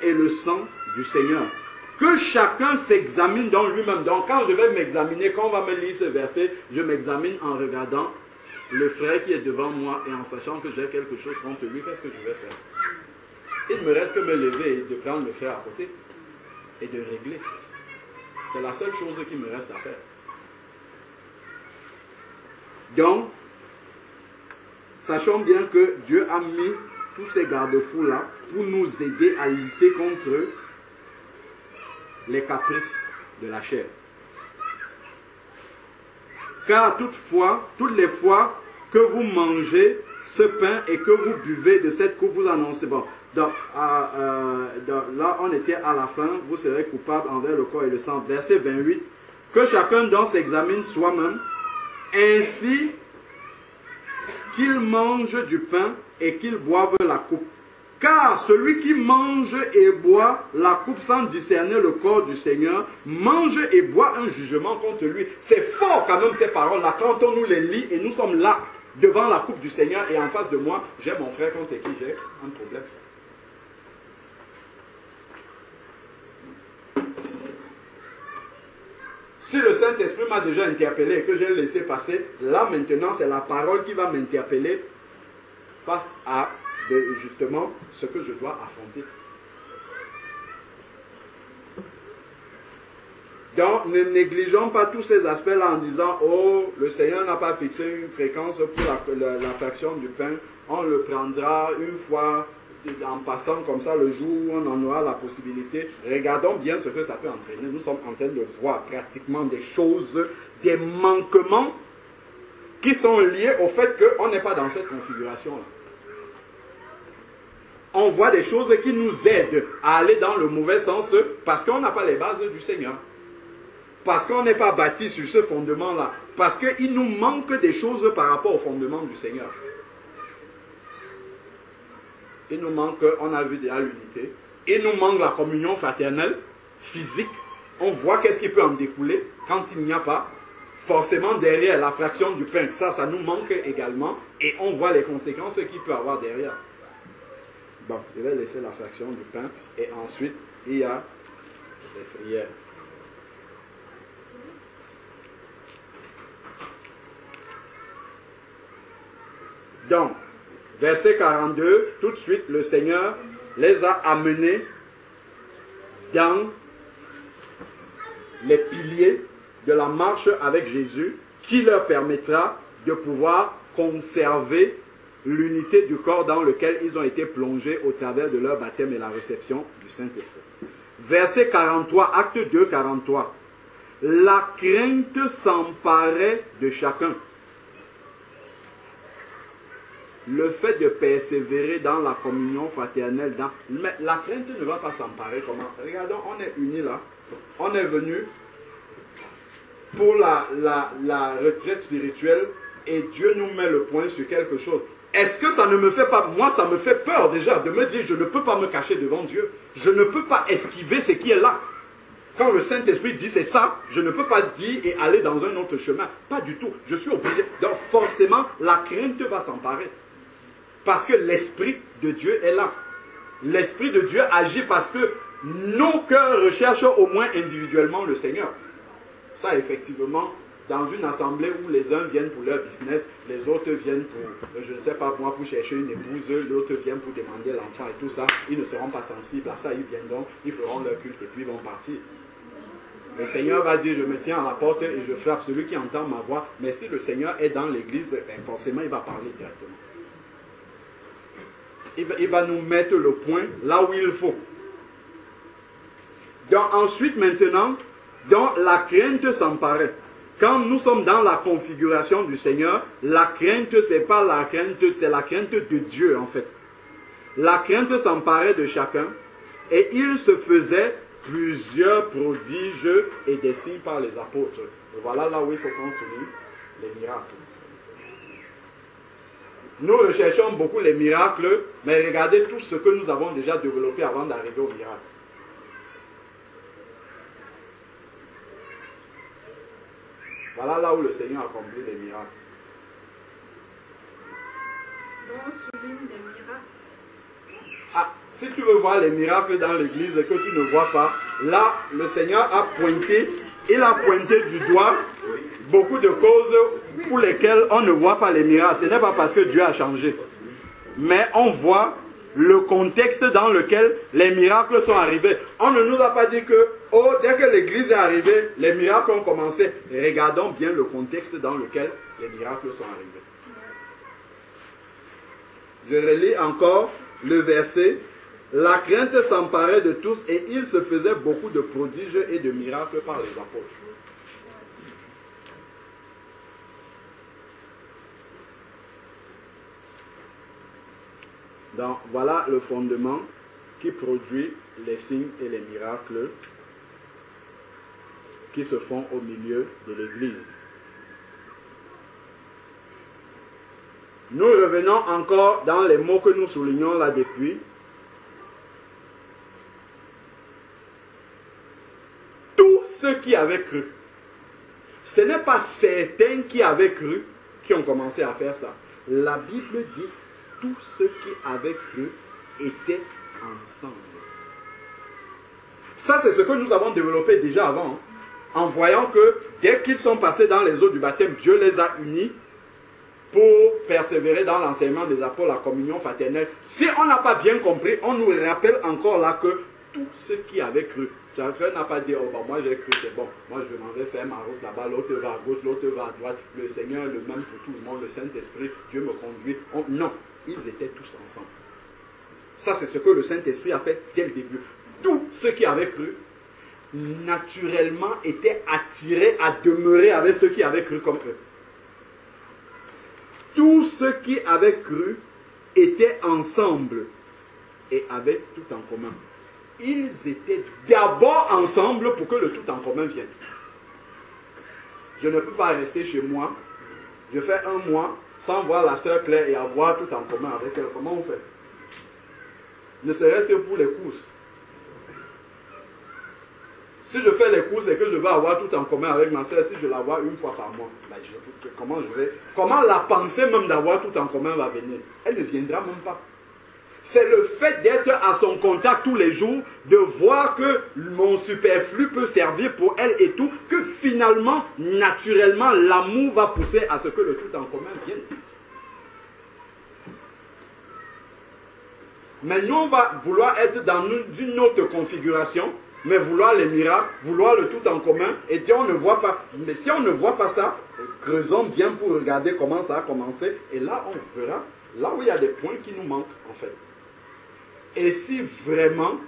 et le sang du Seigneur. Que chacun s'examine dans lui-même. Donc quand je vais m'examiner, quand on va me lire ce verset, je m'examine en regardant le frère qui est devant moi et en sachant que j'ai quelque chose contre lui, qu'est-ce que je vais faire? Il ne me reste que me lever et de prendre le frère à côté et de régler. C'est la seule chose qui me reste à faire. Donc, sachons bien que Dieu a mis tous ces garde-fous-là pour nous aider à lutter contre les caprices de la chair. Car toutefois, toutes les fois que vous mangez ce pain et que vous buvez de cette coupe, vous annoncez, bon, donc, euh, là, on était à la fin, vous serez coupable envers le corps et le sang. Verset 28. Que chacun donc s'examine soi-même, ainsi qu'il mange du pain et qu'il boive la coupe. Car celui qui mange et boit la coupe sans discerner le corps du Seigneur, mange et boit un jugement contre lui. C'est fort quand même ces paroles-là. Quand on nous les lit et nous sommes là, devant la coupe du Seigneur et en face de moi, j'ai mon frère contre qui j'ai un problème. Si le Saint-Esprit m'a déjà interpellé et que j'ai laissé passer, là maintenant c'est la parole qui va m'interpeller face à justement ce que je dois affronter. Donc ne négligeons pas tous ces aspects-là en disant, oh, le Seigneur n'a pas fixé une fréquence pour la, fraction du pain, on le prendra une fois en passant comme ça le jour où on en aura la possibilité, regardons bien ce que ça peut entraîner. Nous sommes en train de voir pratiquement des choses, des manquements qui sont liés au fait qu'on n'est pas dans cette configuration-là. On voit des choses qui nous aident à aller dans le mauvais sens parce qu'on n'a pas les bases du Seigneur. Parce qu'on n'est pas bâti sur ce fondement-là. Parce qu'il nous manque des choses par rapport au fondement du Seigneur. Il nous manque, on a vu déjà l'unité. Il nous manque la communion fraternelle, physique, on voit qu'est-ce qui peut en découler quand il n'y a pas. Forcément, derrière la fraction du pain, ça, ça nous manque également. Et on voit les conséquences qu'il peut avoir derrière. Bon, je vais laisser la fraction du pain. Et ensuite, il y a les prières. Donc, verset 42, tout de suite, le Seigneur les a amenés dans les piliers de la marche avec Jésus qui leur permettra de pouvoir conserver l'unité du corps dans lequel ils ont été plongés au travers de leur baptême et la réception du Saint-Esprit. Verset 43, acte 2, 43. La crainte s'emparait de chacun. Le fait de persévérer dans la communion fraternelle, dans... mais la crainte ne va pas s'emparer comment Regardons, on est unis là. On est venu pour la, la, la retraite spirituelle et Dieu nous met le point sur quelque chose. Est-ce que ça ne me fait pas, moi ça me fait peur déjà de me dire je ne peux pas me cacher devant Dieu, je ne peux pas esquiver ce qui est là. Quand le Saint-Esprit dit c'est ça, je ne peux pas dire et aller dans un autre chemin. Pas du tout. Je suis obligé. Donc forcément, la crainte va s'emparer. Parce que l'Esprit de Dieu est là. L'Esprit de Dieu agit parce que nos cœurs recherchent au moins individuellement le Seigneur. Ça, effectivement, dans une assemblée où les uns viennent pour leur business, les autres viennent pour, je ne sais pas moi, pour chercher une épouse, l'autre vient pour demander l'enfant et tout ça, ils ne seront pas sensibles à ça, ils viendront, ils feront leur culte et puis ils vont partir. Le Seigneur va dire, je me tiens à la porte et je frappe celui qui entend ma voix. Mais si le Seigneur est dans l'église, ben, forcément, il va parler directement. Il va, nous mettre le point là où il faut. Donc ensuite, maintenant, dans la crainte s'emparait. Quand nous sommes dans la configuration du Seigneur, la crainte, c'est pas la crainte, c'est la crainte de Dieu, en fait. La crainte s'emparait de chacun et il se faisait plusieurs prodiges et des signes par les apôtres. Voilà là où il faut qu'on les miracles. Nous recherchons beaucoup les miracles, mais regardez tout ce que nous avons déjà développé avant d'arriver au miracle. Voilà là où le Seigneur a accompli les miracles. On souligne les miracles. Ah, si tu veux voir les miracles dans l'église et que tu ne vois pas, là, le Seigneur a pointé, il a pointé du doigt beaucoup de causes pour lesquelles on ne voit pas les miracles. Ce n'est pas parce que Dieu a changé. Mais on voit le contexte dans lequel les miracles sont arrivés. On ne nous a pas dit que, oh, dès que l'église est arrivée, les miracles ont commencé. Regardons bien le contexte dans lequel les miracles sont arrivés. Je relis encore le verset. La crainte s'emparait de tous et il se faisait beaucoup de prodiges et de miracles par les apôtres. Donc voilà le fondement qui produit les signes et les miracles qui se font au milieu de l'Église. Nous revenons encore dans les mots que nous soulignons là depuis. Tous ceux qui avaient cru. Ce n'est pas certains qui avaient cru qui ont commencé à faire ça. La Bible dit tous ceux qui avaient cru étaient ensemble. Ça, c'est ce que nous avons développé déjà avant, hein, en voyant que dès qu'ils sont passés dans les eaux du baptême, Dieu les a unis pour persévérer dans l'enseignement des apôtres, la communion fraternelle. Si on n'a pas bien compris, on nous rappelle encore là que tous ceux qui avaient cru, chacun n'a pas dit, oh bah, moi j'ai cru, c'est bon, moi je m'en vais faire ma route là-bas, l'autre va à gauche, l'autre va à droite, le Seigneur le même pour tout le monde, le Saint-Esprit, Dieu me conduit. On- non, ils étaient tous ensemble. Ça, c'est ce que le Saint-Esprit a fait dès le début. Tous ceux qui avaient cru, naturellement, étaient attirés à demeurer avec ceux qui avaient cru comme eux. Tous ceux qui avaient cru étaient ensemble et avaient tout en commun. Ils étaient d'abord ensemble pour que le tout en commun vienne. Je ne peux pas rester chez moi. Je fais un mois sans voir la sœur Claire et avoir tout en commun avec elle. Comment on fait? Ne serait-ce que pour les courses. Si je fais les courses et que je veux avoir tout en commun avec ma soeur, si je la vois une fois par mois, ben, comment je vais, comment la pensée même d'avoir tout en commun va venir? Elle ne viendra même pas. C'est le fait d'être à son contact tous les jours, de voir que mon superflu peut servir pour elle et tout, que finalement, naturellement, l'amour va pousser à ce que le tout en commun vienne. Mais nous, on va vouloir être dans une autre configuration, mais vouloir les miracles, vouloir le tout en commun, et puis on ne voit pas. Mais si on ne voit pas ça, creusons bien pour regarder comment ça a commencé, et là, on verra, là où il y a des points qui nous manquent, en fait. Et si vraiment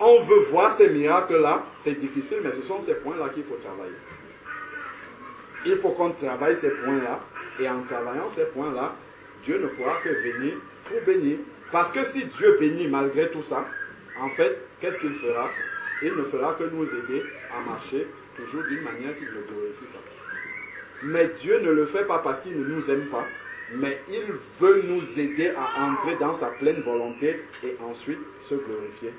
on veut voir ces miracles-là, c'est difficile, mais ce sont ces points-là qu'il faut travailler. Il faut qu'on travaille ces points-là, et en travaillant ces points-là, Dieu ne pourra que venir pour bénir. Parce que si Dieu bénit malgré tout ça, en fait, qu'est-ce qu'il fera? Il ne fera que nous aider à marcher toujours d'une manière qui ne glorifie pas. Mais Dieu ne le fait pas parce qu'il ne nous aime pas, mais il veut nous aider à entrer dans sa pleine volonté et ensuite se glorifier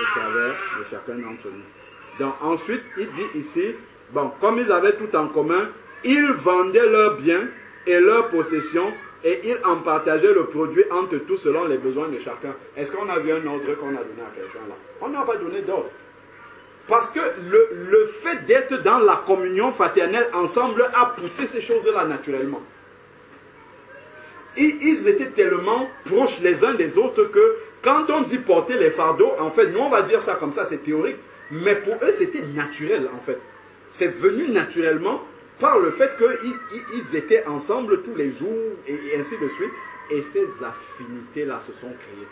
au travers de chacun d'entre nous. Donc ensuite, il dit ici, bon, comme ils avaient tout en commun, ils vendaient leurs biens et leurs possessions et ils en partageaient le produit entre tous selon les besoins de chacun. Est-ce qu'on a vu un ordre qu'on a donné à quelqu'un là? On n'a pas donné d'ordre. Parce que le, le fait d'être dans la communion fraternelle ensemble a poussé ces choses-là naturellement. Ils, étaient tellement proches les uns des autres que quand on dit porter les fardeaux, en fait, nous on va dire ça comme ça, c'est théorique, mais pour eux c'était naturel en fait. C'est venu naturellement par le fait qu'ils ils- ils étaient ensemble tous les jours et, ainsi de suite. Et ces affinités-là se sont créées.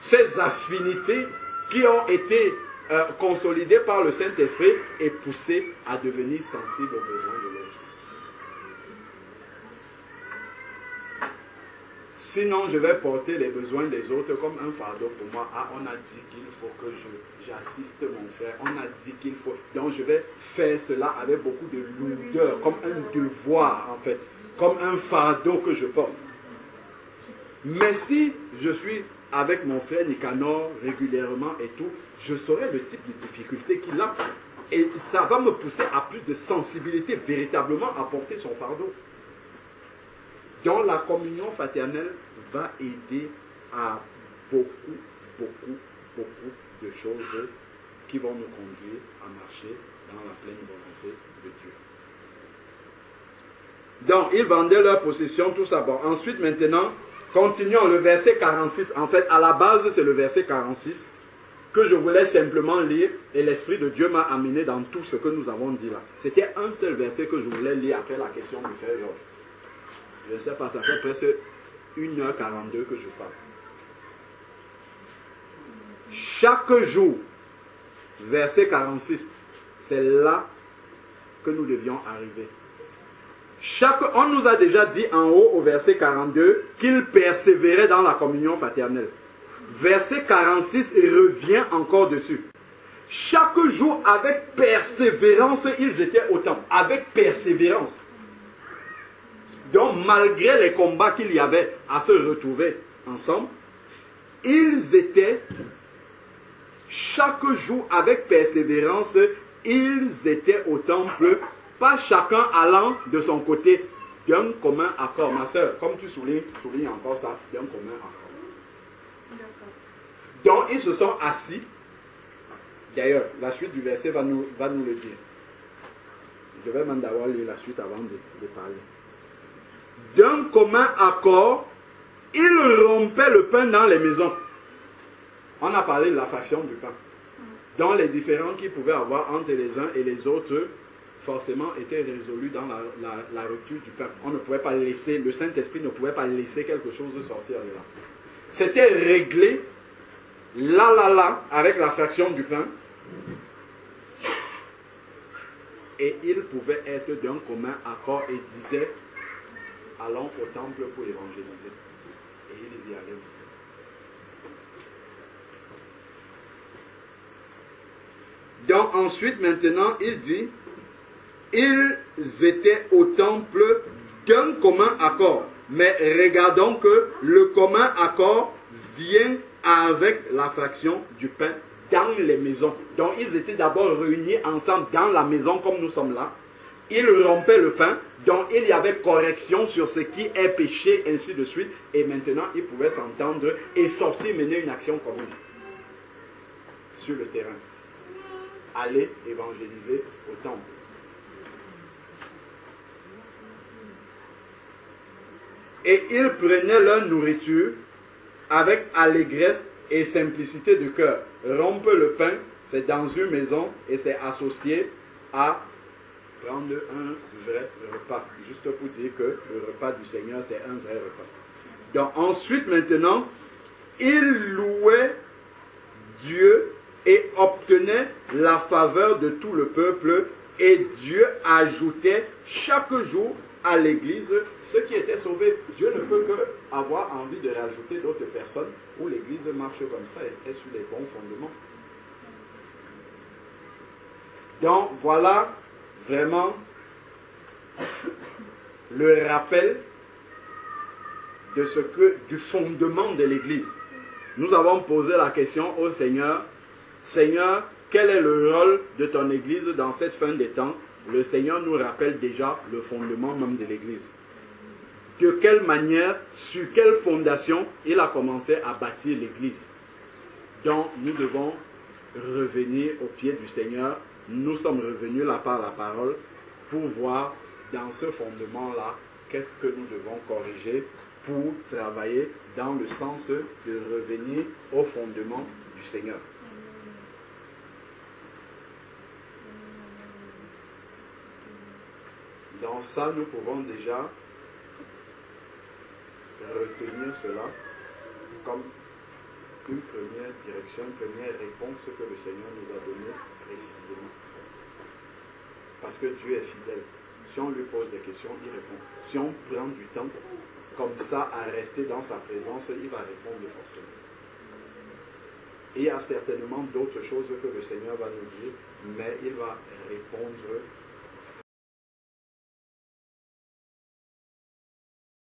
Ces affinités qui ont été euh, consolidées par le Saint-Esprit et poussées à devenir sensibles aux besoins de l'autre. Sinon, je vais porter les besoins des autres comme un fardeau pour moi. Ah, on a dit qu'il faut que j'assiste mon frère. On a dit qu'il faut. Donc, je vais faire cela avec beaucoup de lourdeur, comme un devoir, en fait. Comme un fardeau que je porte. Mais si je suis avec mon frère Nicanor régulièrement et tout, je saurai le type de difficulté qu'il a. Et ça va me pousser à plus de sensibilité véritablement à porter son fardeau. Donc la communion fraternelle va aider à beaucoup, beaucoup, beaucoup de choses qui vont nous conduire à marcher dans la pleine volonté de Dieu. Donc, ils vendaient leurs possessions, tout ça. Bon, ensuite, maintenant, continuons le verset 46. En fait, à la base, c'est le verset 46 que je voulais simplement lire et l'Esprit de Dieu m'a amené dans tout ce que nous avons dit là. C'était un seul verset que je voulais lire après la question du frère Georges. Je ne sais pas, ça fait presque 1h42 que je parle. Chaque jour, verset 46, c'est là que nous devions arriver. Chaque, on nous a déjà dit en haut au verset 42 qu'il persévérait dans la communion fraternelle. Verset 46 revient encore dessus. Chaque jour, avec persévérance, ils étaient au temple. Avec persévérance. Donc, malgré les combats qu'il y avait à se retrouver ensemble, ils étaient chaque jour avec persévérance, ils étaient au temple, pas chacun allant de son côté d'un commun accord. Ma soeur, comme tu soulignes, soulignes encore ça, d'un commun accord. Donc, ils se sont assis. D'ailleurs, la suite du verset va nous, va nous le dire. Je vais même d'abord lire la suite avant de, de parler. D'un commun accord, ils rompaient le pain dans les maisons. On a parlé de la fraction du pain. Donc, les différends qu'ils pouvaient avoir entre les uns et les autres, forcément, étaient résolus dans la, rupture du pain. On ne pouvait pas laisser, le Saint-Esprit ne pouvait pas laisser quelque chose sortir de là. C'était réglé là, là, là, avec la fraction du pain. Et ils pouvaient être d'un commun accord et disaient, allons au temple pour évangéliser. Et ils y allaient. Donc ensuite, maintenant, il dit, ils étaient au temple d'un commun accord. Mais regardons que le commun accord vient avec la fraction du pain dans les maisons. Donc ils étaient d'abord réunis ensemble dans la maison comme nous sommes là. Ils rompaient le pain, donc il y avait correction sur ce qui est péché, ainsi de suite. Et maintenant, ils pouvaient s'entendre et sortir mener une action commune sur le terrain. Aller évangéliser au temple. Et ils prenaient leur nourriture avec allégresse et simplicité de cœur. Rompre le pain, c'est dans une maison et c'est associé à prendre un vrai repas. Juste pour dire que le repas du Seigneur, c'est un vrai repas. Donc ensuite, maintenant, ils louaient Dieu et obtenaient la faveur de tout le peuple et Dieu ajoutait chaque jour à l'église ceux qui étaient sauvés. Dieu ne peut que avoir envie de rajouter d'autres personnes où l'église marche comme ça et est sur les bons fondements. Donc voilà vraiment le rappel de ce que du fondement de l'église. Nous avons posé la question au Seigneur, Seigneur, quel est le rôle de ton église dans cette fin des temps? Le Seigneur nous rappelle déjà le fondement même de l'église. De quelle manière, sur quelle fondation il a commencé à bâtir l'église? Donc nous devons revenir au pied du Seigneur. Nous sommes revenus là par la parole pour voir dans ce fondement-là qu'est-ce que nous devons corriger pour travailler dans le sens de revenir au fondement du Seigneur? Dans ça, nous pouvons déjà retenir cela comme une première direction, une première réponse que le Seigneur nous a donnée précisément. Parce que Dieu est fidèle. Si on lui pose des questions, il répond. Si on prend du temps comme ça à rester dans sa présence, il va répondre forcément. Et il y a certainement d'autres choses que le Seigneur va nous dire, mais il va répondre